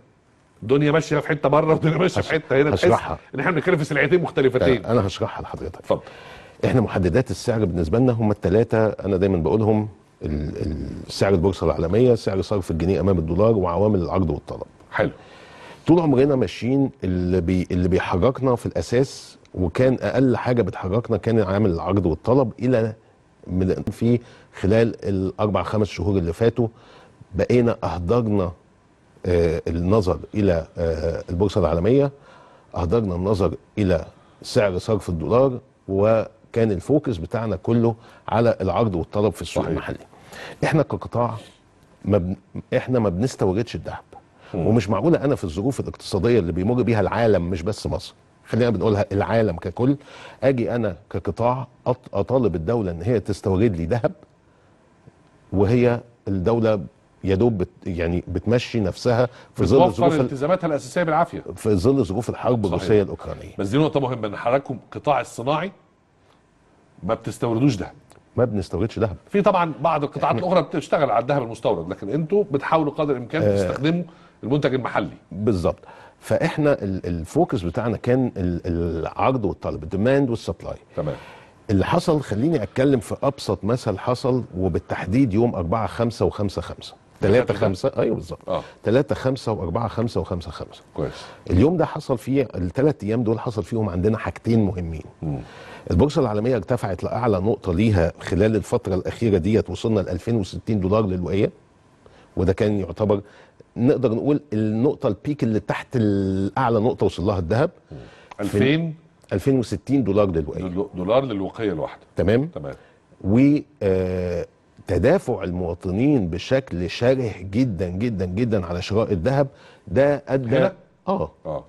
الدنيا ماشية في حتة بره والدنيا ماشية في حتة هنا هشرحها. إن إحنا بنتكلم في سلعتين مختلفتين. أنا هشرحها لحضرتك. اتفضل. إحنا محددات السعر بالنسبة لنا هم الثلاثه أنا دايما بقولهم سعر البورصة العالمية سعر صرف الجنيه أمام الدولار وعوامل العرض والطلب. حلو. طول عمرنا ماشيين اللي بي اللي بيحركنا في الأساس وكان أقل حاجة بتحركنا كان عامل العرض والطلب إلى في خلال الأربع خمس شهور اللي فاتوا بقينا أهدرنا آه النظر إلى آه البورصة العالمية أهدرنا النظر إلى سعر صرف الدولار وكان الفوكس بتاعنا كله على العرض والطلب في السوق. المحلي. إحنا كقطاع ما بن... إحنا ما بنستوردش الذهب. ومش معقولة أنا في الظروف الاقتصادية اللي بيمر بيها العالم مش بس مصر خلينا بنقولها العالم ككل آجي أنا كقطاع أطالب الدولة إن هي تستورد لي ذهب وهي الدولة يا دوب بت يعني بتمشي نفسها في ظل ظروف ال- التزاماتها الأساسية بالعافية. في ظل ظروف الحرب. الروسية الأوكرانية. بس دي نقطة مهمة إن حضراتكم القطاع الصناعي ما بتستوردوش ده ما بنستوردش ذهب. في طبعا بعض القطاعات الأخرى بتشتغل على الذهب المستورد لكن أنتوا بتحاولوا قدر الإمكان تستخدموا المنتج المحلي. بالظبط فإحنا ال- ال focus بتاعنا كان ال- العرض والطلب ال demand وال supply تمام. اللي حصل خليني أتكلم في أبسط مثل حصل وبالتحديد يوم 4 5 و5 5 3 5 أيوه بالظبط. آه. 3 5 و4 5 و5 5 كويس. اليوم ده حصل فيه الثلاث أيام دول حصل فيهم عندنا حاجتين مهمين. البورصة العالمية ارتفعت لأعلى نقطة ليها خلال الفترة الأخيرة ديت وصلنا ل 2060 دولار للوقيه وده كان يعتبر نقدر نقول النقطة البيك اللي تحت الأعلى نقطة وصل لها الذهب. 2000 2060 دولار للوقيه دول- دولار للوقية الواحدة. تمام؟ تمام. وتدافع المواطنين بشكل شره جدا جدا جدا على شراء الذهب. ده أدى هنا؟ آه. آه.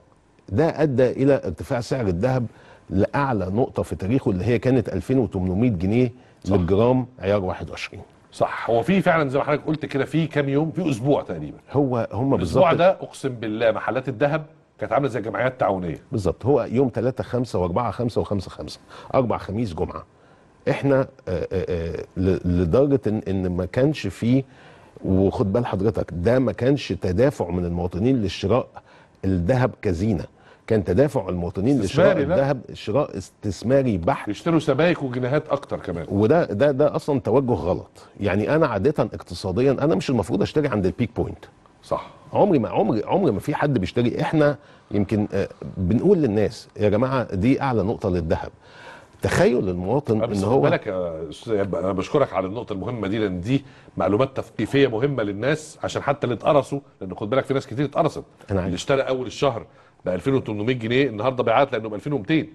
ده أدى إلى ارتفاع سعر الذهب لأعلى نقطة في تاريخه اللي هي كانت 2800 جنيه صح. للجرام عيار 21 صح. هو في فعلا زي ما حضرتك قلت كده في كام يوم؟ في أسبوع تقريبا. هو هم الأسبوع بالظبط. ده أقسم بالله محلات الذهب كانت عاملة زي الجمعيات التعاونية. بالظبط. هو يوم 3 5 و4 5 و5 5 أربع خميس جمعة. إحنا آه، آه، آه، ل- لدرجة ان إن ما كانش فيه وخد بال حضرتك ده ما كانش تدافع من المواطنين للشراء الذهب كزينة. كان تدافع المواطنين لشراء؟ الذهب شراء استثماري بحت. يشتروا سبائك وجنيهات أكتر كمان. وده ده ده أصلا توجه غلط. يعني أنا عاده اقتصاديا أنا مش المفروض أشتري عند ال peak point صح. عمري ما عمري عمري ما في حد بيشتري. إحنا يمكن آه، بنقول للناس يا جماعة دي أعلى نقطة للذهب. تخيل المواطن إن هو بالك يا أنا بشكرك على النقطة المهمة دي لأن دي معلومات تثقيفية مهمة للناس عشان حتى اللي اتقرصوا لأن خد بالك في ناس كتير اتقرصت. اللي اشترى أول الشهر ب 2800 جنيه النهارده بيعيط لأنه ب 2200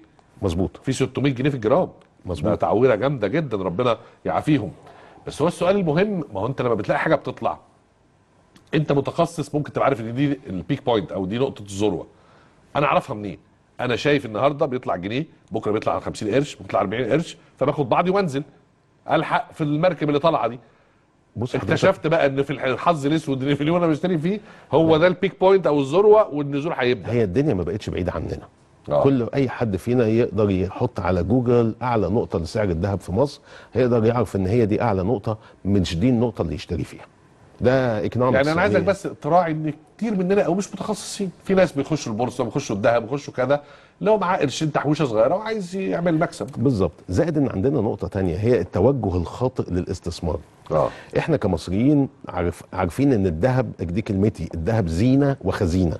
مظبوط. في 600 جنيه في الجرام. مظبوط. تعويره جامدة جدا ربنا يعافيهم. بس هو السؤال المهم ما هو أنت لما بتلاقي حاجة بتطلع أنت متخصص ممكن تبقى عارف إن دي ال peak point أو دي نقطة الذروة. أنا أعرفها منين؟ أنا شايف النهارده بيطلع جنيه بكرة بيطلع على 50 قرش بيطلع 40 قرش فباخد بعضي وأنزل ألحق في المركب اللي طالعة دي. بص اكتشفت بقى إن في الحظ الأسود اللي في اليوم أنا بشتري فيه هو ده ال peak point أو الذروة والنزول هيبدأ. هي الدنيا ما بقتش بعيدة عننا. آه. كل أي حد فينا يقدر يحط على جوجل أعلى نقطة لسعر الذهب في مصر هيقدر يعرف إن هي دي أعلى نقطة مش دي النقطة اللي يشتري فيها. ده economics يعني أنا عايزك بس تراعي إن كتير مننا أو مش متخصصين. في ناس بيخشوا البورصة بيخشوا الذهب بيخشوا كذا. لو معاه قرشين تحويشة صغيرة وعايز يعمل مكسب. بالظبط. زائد إن عندنا نقطة تانية هي التوجه الخاطئ للاستثمار. آه. إحنا كمصريين عارف عارفين إن الذهب دي كلمتي الذهب زينة وخزينة.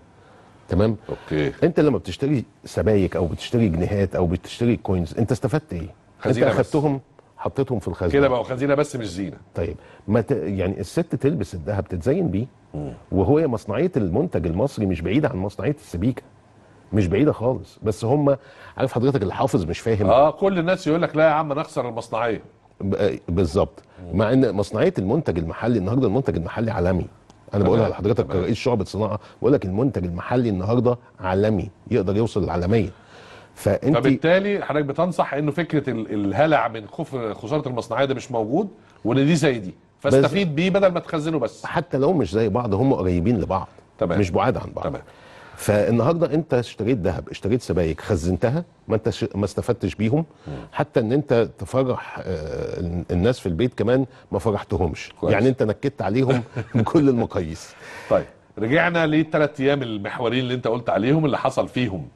تمام؟ okay. أنت لما بتشتري سبايك أو بتشتري جنيهات أو بتشتري coins أنت استفدت إيه؟ خزينة أنت بس. أخدتهم حطيتهم في الخزينه كده بقوا خزينة بس مش زينة. طيب. ما ت... يعني الست تلبس الذهب تتزين بيه. وهو مصنعية المنتج المصري مش بعيده عن مصنعية السبيكة. مش بعيدة خالص. بس هم عارف حضرتك اللي حافظ مش فاهم. آه كل الناس يقول لك لا يا عم نخسر المصنعية. ب- بالظبط. مع إن مصنعية المنتج المحلي النهارده المنتج المحلي عالمي. أنا بقولها لحضرتك. كرئيس شعبه صناعه بقول لك المنتج المحلي النهارده عالمي يقدر يوصل للعالمية. فانت فبالتالي حضرتك بتنصح إنه فكرة ال- الهلع من خوف خسارة المصنعية ده مش موجود وإن دي زي دي. فاستفيد بيه بدل ما تخزنه بس. حتى لو مش زي بعض هم قريبين لبعض. تمام. مش بعاد عن بعض. تمام. فالنهاردة انت اشتريت ذهب اشتريت سبائك خزنتها ما انت ش... ما استفدتش بيهم حتى ان انت تفرح آه، الناس في البيت كمان ما فرحتهمش. كويس. يعني انت نكدت عليهم بكل المقاييس. طيب رجعنا للثلاث أيام المحوريين اللي انت قلت عليهم اللي حصل فيهم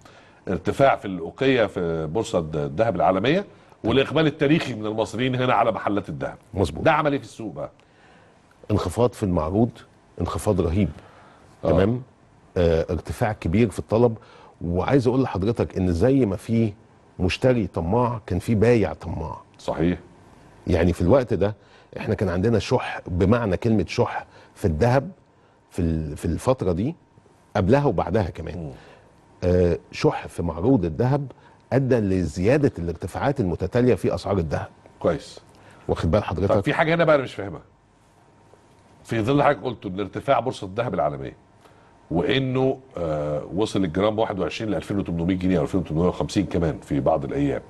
ارتفاع في الأوقية في بورصة الذهب العالمية والإقبال التاريخي من المصريين هنا على محلات الذهب. مظبوط. ده عمل إيه في السوق بقى؟ انخفاض في المعروض انخفاض رهيب. آه. تمام؟ ارتفاع كبير في الطلب. وعايز أقول لحضرتك إن زي ما في مشتري طماع كان في بايع طماع. صحيح. يعني في الوقت ده إحنا كان عندنا شح بمعنى كلمة شح في الذهب في في الفترة دي قبلها وبعدها كمان. آه شح في معروض الذهب أدى لزيادة الارتفاعات المتتالية في أسعار الذهب. كويس. واخد بال طب حضرتك في حاجة هنا بقى أنا مش فاهمها. في ظل حضرتك قلته إن ارتفاع بورصة الذهب العالمية. وإنه آه وصل الجرام 21 ل 2800 جنيه أو 2850 كمان في بعض الأيام.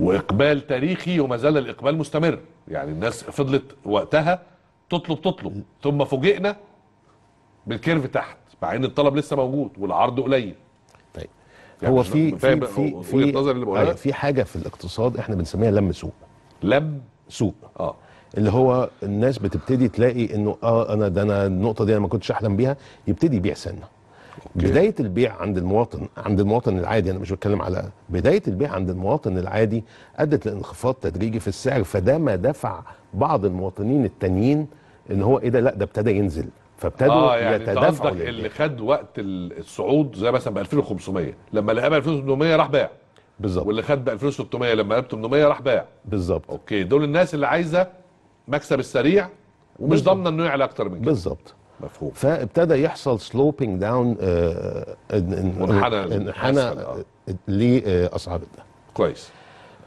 وإقبال تاريخي وما زال الإقبال مستمر. يعني الناس فضلت وقتها تطلب تطلب. ثم فوجئنا بالكيرف تحت مع إن الطلب لسه موجود والعرض قليل. طيب. يعني هو في في في بقولها؟ أيوة، في حاجة في الاقتصاد إحنا بنسميها لم سوق لم سوق آه. اللي هو الناس بتبتدي تلاقي إنه آه أنا ده أنا النقطة دي أنا ما كنتش أحلم بيها يبتدي يبيع سنة. بداية البيع عند المواطن عند المواطن العادي أنا مش بتكلم على بداية البيع عند المواطن العادي أدت لانخفاض تدريجي في السعر فده ما دفع بعض المواطنين التانيين إن هو إيه ده لأ ده ابتدى ينزل. فابتدوا آه يعني يتدافعوا. اللي خد وقت ال- الصعود زي مثلا ب 2500 لما لقاه ب 2800 راح باع. بالظبط. واللي خد ب 2600 لما لقاه ب 800 راح باع. بالظبط. okay دول الناس اللي عايزة مكسب السريع ومش. ضامنة إنه يعلى أكتر من كده. بالظبط مفهوم. فابتدى يحصل sloping down منحنى إنحنى أسفل، آه. لاسعار الذهب كويس.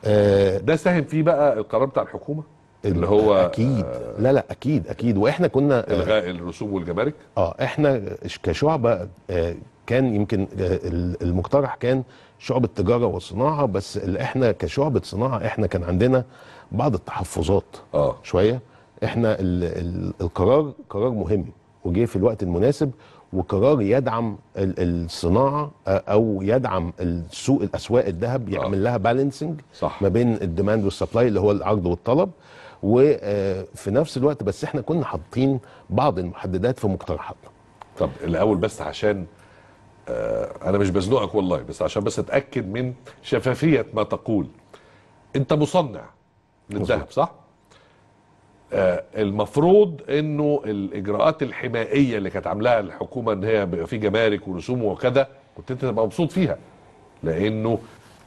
آه، ده ساهم فيه بقى القرار بتاع الحكومة؟ اللي هو أكيد. لا لا أكيد أكيد. وإحنا كنا آه، إلغاء الرسوم والجمارك؟ آه إحنا كشعبة آه، كان يمكن آه، المقترح كان شعبة تجارة وصناعة بس اللي إحنا كشعبة صناعة إحنا كان عندنا بعض التحفظات آه. شوية. إحنا ال ال القرار قرار مهم وجه في الوقت المناسب وقرار يدعم ال- الصناعة آه، أو يدعم السوق الأسواق الذهب يعمل لها balancing صح. ما بين ال demand وال supply اللي هو العرض والطلب. وفي نفس الوقت بس إحنا كنا حاطين بعض المحددات في مقترحاتنا. طب الأول بس عشان آه أنا مش بزنقك والله بس عشان بس أتأكد من شفافية ما تقول. أنت مصنع للذهب صح؟ آه المفروض إنه الإجراءات الحمائيه اللي كانت عاملاها الحكومة إن هي بيبقى في جمارك ورسوم وكذا كنت أنت تبقى مبسوط فيها لأنه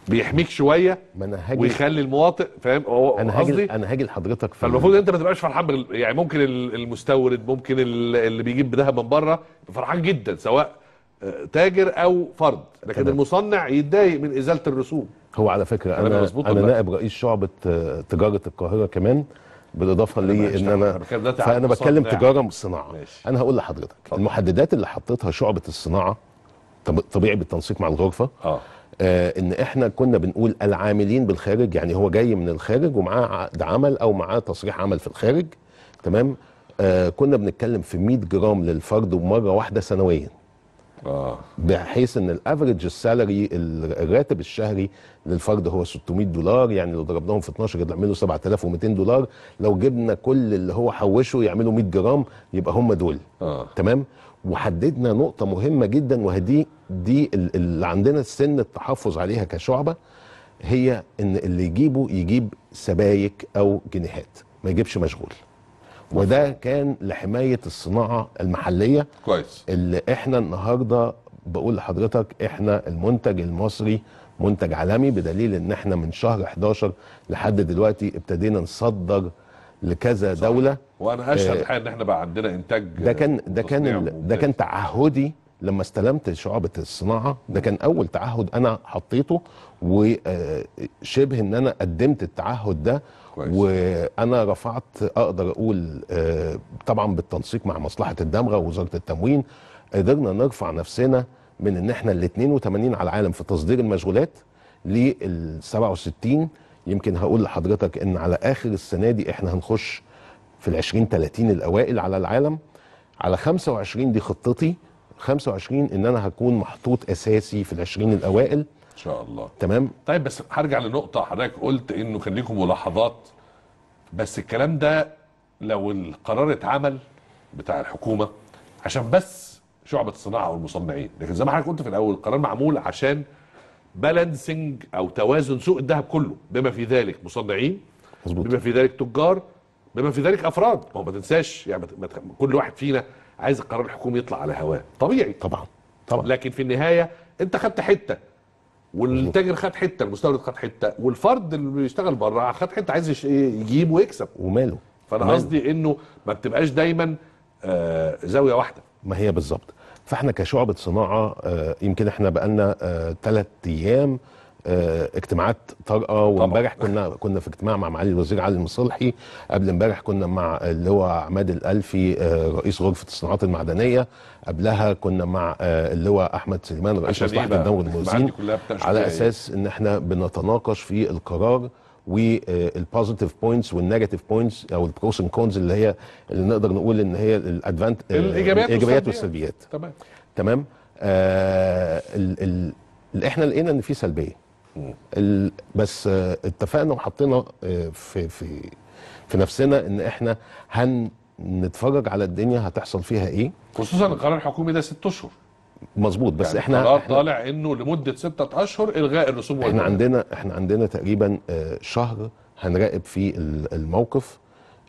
بيحميك شوية ما أنا هاجي ويخلي المواطن فاهم؟ أنا هاجي أنا هاجي لحضرتك فالمفروض أنت ما تبقاش فرحان بال... يعني ممكن ال- المستورد ممكن ال- اللي بيجيب ذهب من بره فرحان جدا سواء آه، تاجر أو فرد لكن. المصنع يتضايق من إزالة الرسوم. هو على فكرة أنا أنا لا؟ نائب رئيس شعبه تجارة القاهرة كمان بالإضافة أنا لي إن أنا أنا فأنا بتكلم. تجارة مش صناعه ماشي. أنا هقول لحضرتك اتفضل. المحددات اللي حطيتها شعبة الصناعة طب- طبيعي بالتنسيق مع الغرفة آه آه إن إحنا كنا بنقول العاملين بالخارج يعني هو جاي من الخارج ومعاه عقد عمل أو معاه تصريح عمل في الخارج تمام آه كنا بنتكلم في 100 جرام للفرد ومره واحدة سنويا آه. بحيث إن ال average salary الراتب الشهري للفرد هو 600 دولار يعني لو ضربناهم في 12 يعملوا 7200 دولار. لو جبنا كل اللي هو حوشه يعملوا 100 جرام يبقى هم دول. آه. تمام؟ وحددنا نقطة مهمة جدا وهدي دي ال- اللي عندنا سن التحفظ عليها كشعبة هي إن اللي يجيبه يجيب سبايك أو جنيهات ما يجيبش مشغول. وده كان لحماية الصناعة المحلية كويس. اللي إحنا النهارده بقول لحضرتك إحنا المنتج المصري منتج عالمي بدليل ان إحنا من شهر 11 لحد دلوقتي ابتدينا نصدر لكذا دولة. وأنا اشهد آه، الحقيقة ان إحنا بقى عندنا إنتاج ده كان ده كان ده. كان تعهدي لما استلمت شعبة الصناعة. ده كان أول تعهد أنا حطيته وشبه إن أنا قدمت التعهد ده كويس. وأنا رفعت أقدر أقول آه، طبعا بالتنسيق مع مصلحة الدمغة ووزارة التموين قدرنا نرفع نفسنا من إن إحنا ال 82 على العالم في تصدير المشغولات لل 67 يمكن هقول لحضرتك إن على آخر السنة دي إحنا هنخش في ال 20 30 الأوائل على العالم. على 25 دي خطتي. 25 إن أنا هكون محطوط أساسي في ال 20 الأوائل. إن شاء الله. تمام؟ طيب بس هرجع لنقطة حضرتك. قلت إنه كان ليكم ملاحظات بس الكلام ده لو القرار اتعمل بتاع الحكومة عشان بس شعبة الصناعة والمصنعين. لكن زي ما حضرتك قلت في الأول القرار معمول عشان بالانسنج أو توازن سوق الذهب كله. بما في ذلك مصنعين مظبوط. بما في ذلك تجار بما في ذلك أفراد. ما هو ما تنساش يعني كل واحد فينا عايز القرار الحكومي يطلع على هواه. طبيعي. طبعا. طبعا. لكن في النهاية أنت خدت حتة. والتاجر خد حتة المستورد خد حتة والفرد اللي بيشتغل بره خد حتة عايز يش- يجيب ويكسب. وماله. فأنا؟ قصدي إنه ما بتبقاش دايما آه، زاوية واحدة. ما هي بالظبط. فإحنا كشعبة صناعة آه، يمكن إحنا بقالنا ثلاث أيام آه، اجتماعات طارئة. وامبارح كنا كنا في اجتماع مع معالي الوزير علي المصلحي. قبل امبارح كنا مع اللي هو عماد الألفي آه، رئيس غرفة الصناعات المعدنية. قبلها كنا مع آه، اللي هو أحمد سليمان رئيس مصلحة؟ الدور الموازين على إيه؟ أساس إن إحنا بنتناقش في القرار وال positive points وال negative points أو ال pros and cons اللي هي اللي نقدر نقول إن هي ال advant الإيجابيات والسلبيات. والسلبيات. تمام. تمام؟ آه ال ال إحنا لقينا إن في سلبية. بس آه اتفقنا وحطينا آه في في في نفسنا إن إحنا هنتفرج على الدنيا هتحصل فيها إيه خصوصا القرار الحكومي ده ست أشهر مظبوط بس يعني إحنا قرار إحنا, طالع إنه لمدة ستة أشهر إلغاء الرسوم إحنا والجمارك. عندنا إحنا عندنا تقريبا آه شهر هنراقب فيه ال- الموقف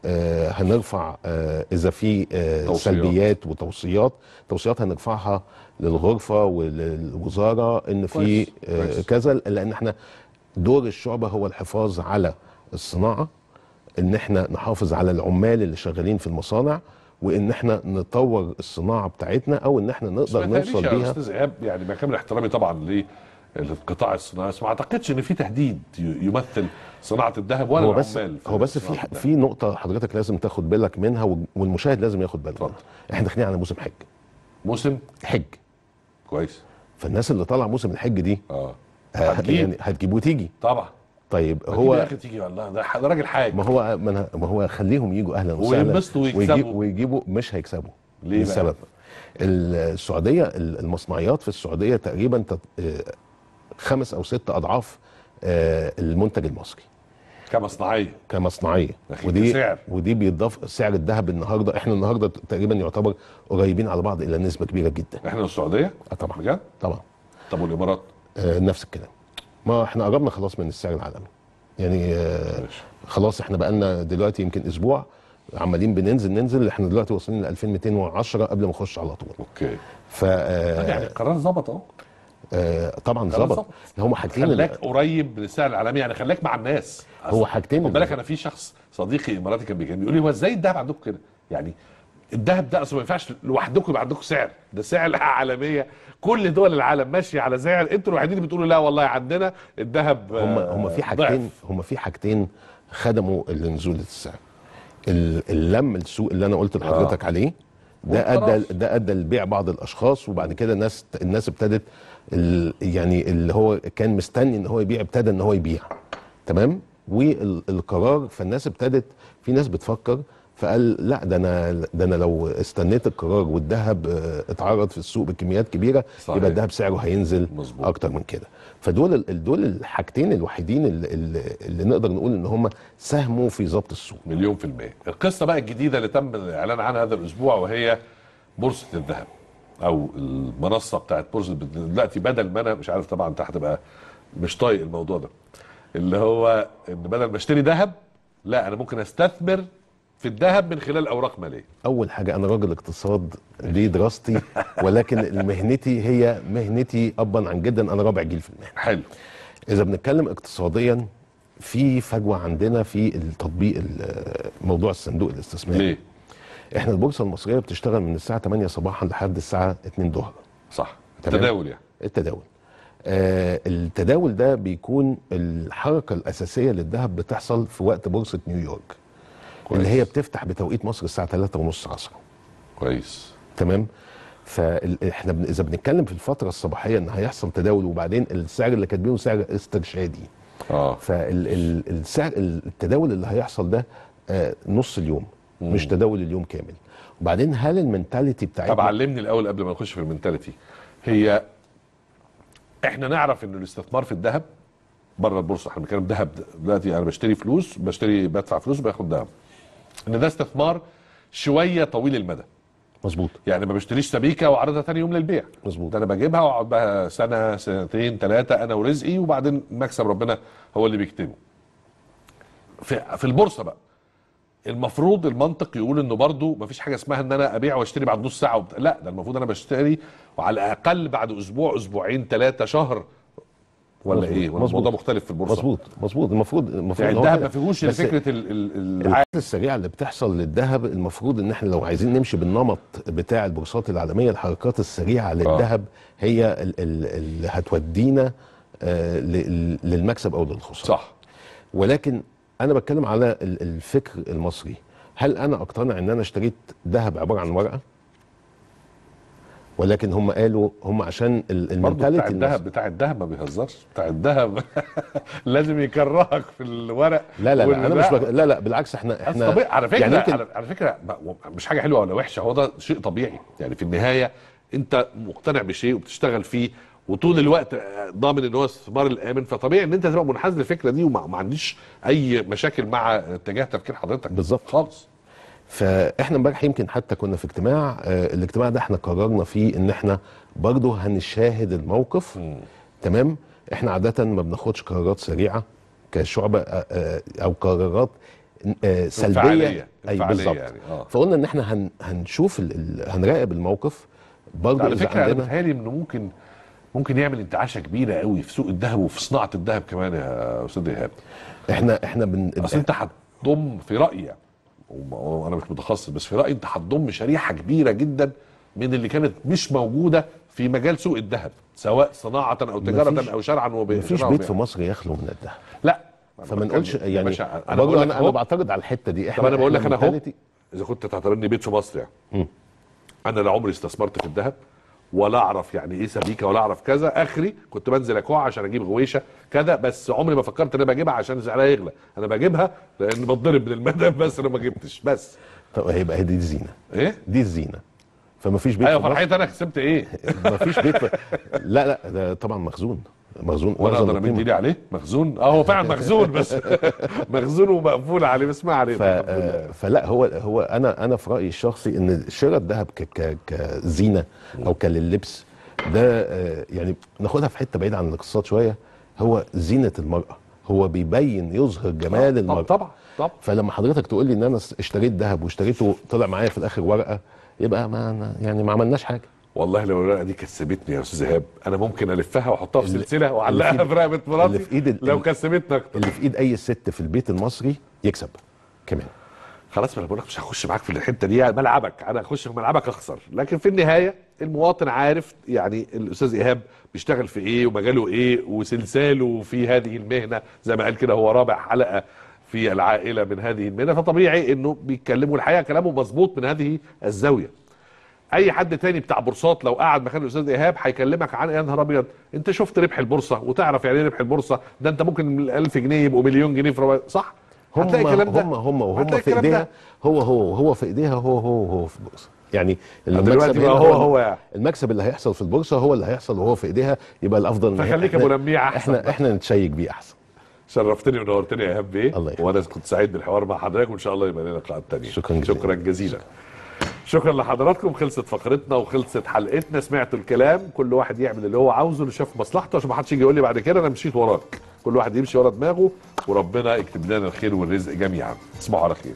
آه هنرفع آه إذا في آه. سلبيات وتوصيات توصيات هنرفعها للغرفة وللوزارة إن في آه. كذا لأن إحنا دور الشعبة هو الحفاظ على الصناعة إن إحنا نحافظ على العمال اللي شغالين في المصانع وإن إحنا نطور الصناعة بتاعتنا أو إن إحنا بس نقدر نوصل يا بيها أستاذ إيهاب يعني ما كامل احترامي طبعا للقطاع الصناعي بس ما أعتقدش إن في تهديد يمثل صناعة الذهب ولا هو بس العمال هو بس في. في نقطة حضرتك لازم تاخد بالك منها وال- والمشاهد لازم ياخد باله. منها إحنا داخلين على موسم حج موسم حج كويس. فالناس اللي طالعة موسم الحج دي آه. هتجيب. يعني هتجيب وتيجي. طبعا. طيب هو يا هو أخي تيجي والله. ده راجل حاج. ما هو ما, هو خليهم يجوا أهلا وسهلا وينبسطوا ويكسبوا. ويجيب ويجيبوا مش هيكسبوا. ليه؟ السبب السعودية المصنعيات في السعودية تقريبا آه، خمس أو ست أضعاف آه، المنتج المصري. كمصنعية. كمصنعية. ودي كسعر. ودي بيضاف سعر الذهب النهارده. إحنا النهارده تقريبا يعتبر قريبين على بعض إلى نسبة كبيرة جدا. إحنا والسعوديه آه طبعا. بجد؟ طبعا. طب والإمارات؟ آه نفس الكلام. ما إحنا قربنا خلاص من السعر العالمي. يعني آه. خلاص إحنا بقالنا دلوقتي يمكن أسبوع عمالين بننزل ننزل. إحنا دلوقتي واصلين ل 2210 قبل ما نخش على طول. أوكي. ف يعني القرار ظبط أهو. آه طبعا خلاص ظبط ظبط. هم حاجتين خلاك قريب من السعر العالمي يعني خلاك مع الناس هو حاجتين خد بالك أنا في شخص صديقي اماراتي كان بيكلمني بيقول لي هو إزاي الذهب عندكم كده؟ يعني الذهب ده أصلا ما ينفعش لوحدكم يبقى عندكم سعر ده سعر عالمية كل دول العالم ماشية على سعر أنتوا الوحيدين اللي بتقولوا لا والله عندنا الذهب هم آه، هم في حاجتين. هم في حاجتين خدموا نزول السعر ال- اللم السوق اللي أنا قلت لحضرتك آه. عليه ده. أدى ده أدى لبيع بعض الأشخاص وبعد كده الناس الناس ابتدت يعني اللي هو كان مستني إن هو يبيع ابتدى إن هو يبيع. تمام؟ والقرار فالناس ابتدت في ناس بتفكر فقال لا ده أنا ده أنا لو استنيت القرار والذهب آه، اتعرض في السوق بكميات كبيرة صحيح. يبقى الذهب سعره هينزل مظبوط. أكتر من كده. فدول دول الحاجتين الوحيدين اللي, اللي, نقدر نقول إن هم ساهموا في ضبط السوق. مليون في المية. القصة بقى الجديدة اللي تم الإعلان عنها هذا الأسبوع وهي بورصة الذهب. أو المنصة بتاعت بورصة دلوقتي بدل ما أنا مش عارف طبعا أنت هتبقى مش طايق الموضوع ده. اللي هو إن بدل ما أشتري ذهب لا أنا ممكن أستثمر في الذهب من خلال أوراق مالية. أول حاجة أنا راجل اقتصاد دي دراستي ولكن مهنتي هي مهنتي ابا عن جدا أنا رابع جيل في المهنة. حلو. إذا بنتكلم اقتصاديا في فجوة عندنا في التطبيق ال- موضوع الصندوق الاستثماري. ليه؟ إحنا البورصة المصرية بتشتغل من الساعة 8 صباحا لحد الساعة 2 ظهرا صح. التداول يعني. التداول. آه التداول ده بيكون الحركة الأساسية للذهب بتحصل في وقت بورصة نيويورك كويس. اللي هي بتفتح بتوقيت مصر الساعة 3 ونص عصرا كويس. تمام؟ فاحنا بن... إذا بنتكلم في الفترة الصباحية إن هيحصل تداول وبعدين السعر اللي كاتبينه سعر استرشادي آه. فالسعر التداول اللي هيحصل ده آه نص اليوم. مش تداول اليوم كامل. وبعدين هل المنتاليتي بتاعتنا طب علمني الأول قبل ما نخش في المنتاليتي. هي إحنا نعرف إن الاستثمار في الذهب بره البورصة. إحنا بنتكلم ذهب دلوقتي أنا بشتري فلوس بشتري بدفع فلوس باخد ذهب. إن ده استثمار شوية طويل المدى. مظبوط. يعني ما بشتريش سبيكة واعرضها تاني يوم للبيع. مظبوط. ده أنا بجيبها وأقعد بها سنة سنتين ثلاثة أنا ورزقي وبعدين مكسب ربنا هو اللي بيكتبه. في في البورصة بقى. المفروض المنطق يقول إنه برضو مفيش حاجة اسمها إن أنا أبيع وأشتري بعد نص ساعة وبت... لا ده المفروض أنا بشتري وعلى الأقل بعد أسبوع أسبوعين ثلاثة شهر. ولا مظبوط. إيه؟ ولا. الموضوع مختلف في البورصة. مظبوط مظبوط. المفروض المفروض يعني الذهب. ما فيهوش فكرة ال... ال... ال... العجله السريعة اللي بتحصل للذهب المفروض إن إحنا لو عايزين نمشي بالنمط بتاع البورصات العالمية الحركات السريعة للذهب هي ال- ال- اللي هتودينا آه، للمكسب أو للخسارة. صح. ولكن أنا بتكلم على ال- الفكر المصري. هل أنا أقتنع إن أنا اشتريت ذهب عبارة عن ورقة؟ ولكن هم قالوا هم عشان ال- برضه بتاع المنتاليتي الذهب بتاع الذهب ما بيهزرش. بتاع الذهب لازم يكرهك في الورق لا لا لا أنا مش. بك... لا لا بالعكس إحنا إحنا طبيعي على فكرة يعني يمكن على, فكرة مش حاجة حلوة ولا وحشة هو ده شيء طبيعي. يعني في النهاية أنت مقتنع بشيء وبتشتغل فيه وطول الوقت ضامن إن هو استثمار الآمن فطبيعي إن أنت تبقى منحاز للفكرة دي وما ما عنديش أي مشاكل مع اتجاه تفكير حضرتك بالظبط. خالص فإحنا امبارح يمكن حتى كنا في اجتماع آه، الاجتماع ده إحنا قررنا فيه إن إحنا برضه هنشاهد الموقف تمام إحنا عادة ما بناخدش قرارات سريعة كشعبة آه، آه، أو قرارات آه، سلبية انفعالية. أي بالظبط يعني، آه. فقلنا إن إحنا هن هنشوف. هنراقب الموقف برضه على فكرة أنا بتهيألي إنه ممكن ممكن يعمل انتعاشة كبيرة قوي في سوق الذهب وفي صناعة الذهب كمان يا أستاذ إيهاب. إحنا إحنا بن... أصل أنت هتضم في رأيي يعني. وأنا مش متخصص بس في رأيي أنت هتضم شريحة كبيرة جدا من اللي كانت مش موجودة في مجال سوق الذهب سواء صناعة أو تجارة أو شرعا وبيع مفيش بيت. في مصر يخلو من الذهب. لا. فما نقولش يعني أنا بقول أنا أهو. بعترض على الحتة دي. إحنا طب أنا بقول لك أنا أهو. إذا كنت تعتبرني بيت في مصر يعني. أنا لا عمري استثمرت في الذهب. ولا أعرف يعني إيه سبيكة ولا أعرف كذا. آخري كنت بنزل اكوع عشان أجيب غويشة كذا بس عمري ما فكرت إن أنا بجيبها عشان سعرها يغلى. أنا بجيبها لأن بتضرب من المدى بس أنا ما جبتش. بس. طب هيبقى هي دي الزينة. إيه؟ دي الزينة. فما فيش بيت أيوه فرحتي أنا كسبت إيه؟ ما فيش بيت. لا لا ده طبعا مخزون. مخزون وأنا مخزون أقدر أمد. إيدي عليه؟ مخزون؟ آه هو فعلا مخزون بس مخزون ومقفول عليه بس ما عليه. ف... آه، فلا هو هو أنا أنا في رأيي الشخصي إن شراء الذهب ك... ك... كزينة أو كللبس ده آه، يعني ناخدها في حتة بعيدة عن الاقتصاد شوية. هو زينة المرأة. هو بيبين يظهر جمال المرأة. طبعا طبعا. فلما حضرتك تقول لي إن أنا اشتريت ذهب واشتريته طلع معايا في الآخر ورقة يبقى ما يعني ما عملناش حاجة. والله لو الورقة دي كسبتني يا أستاذ إيهاب أنا ممكن ألفها وأحطها في سلسلة وأعلقها في- رقبه مراتي اللي في ال- لو كسبتني أكتر. اللي في إيد أي ست في البيت المصري يكسب كمان. خلاص ما أنا بقول لك مش هخش معاك في الحتة دي ملعبك. أنا هخش في ملعبك أخسر. لكن في النهاية المواطن عارف يعني الأستاذ إيهاب بيشتغل في إيه ومجاله إيه وسلساله في هذه المهنة. زي ما قال كده هو رابع حلقة في العائلة من هذه المهنة. فطبيعي إنه بيتكلموا الحقيقة كلامه مظبوط من هذه الزاوية. أي حد تاني بتاع بورصات لو قعد مكان الأستاذ إيهاب هيكلمك عن يا نهار أبيض أنت شفت ربح البورصة وتعرف يعني إيه ربح البورصة ده أنت ممكن من 1000 جنيه يبقوا مليون جنيه في ربع صح هم هتلاقي الكلام ده هم هم وهم في ايديها. هو هو وهو في إيديها هو هو هو في البورصة يعني دلوقتي المكسب بقى هو هو يعني. المكسب اللي هيحصل في البورصة هو اللي هيحصل وهو في إيديها يبقى الأفضل فخليك إحنا- ابو لميع أحسن إحنا إحنا نتشيك بيه أحسن شرفتني ونورتني يا إيهاب بيه الله يخليك. وأنا كنت سعيد بالحوار مع حضرتك وإن شاء الله يبقى لنا لقاءات تانية شكراً جزيلاً. شكرا جزيلا شكرا لحضراتكم. خلصت فقرتنا وخلصت حلقتنا. سمعتوا الكلام. كل واحد يعمل اللي هو عاوزه اللي شاف مصلحته عشان ما حدش يجي يقول لي بعد كده أنا مشيت وراك. كل واحد يمشي ورا دماغه وربنا يكتب لنا الخير والرزق جميعا. تصبحوا على خير.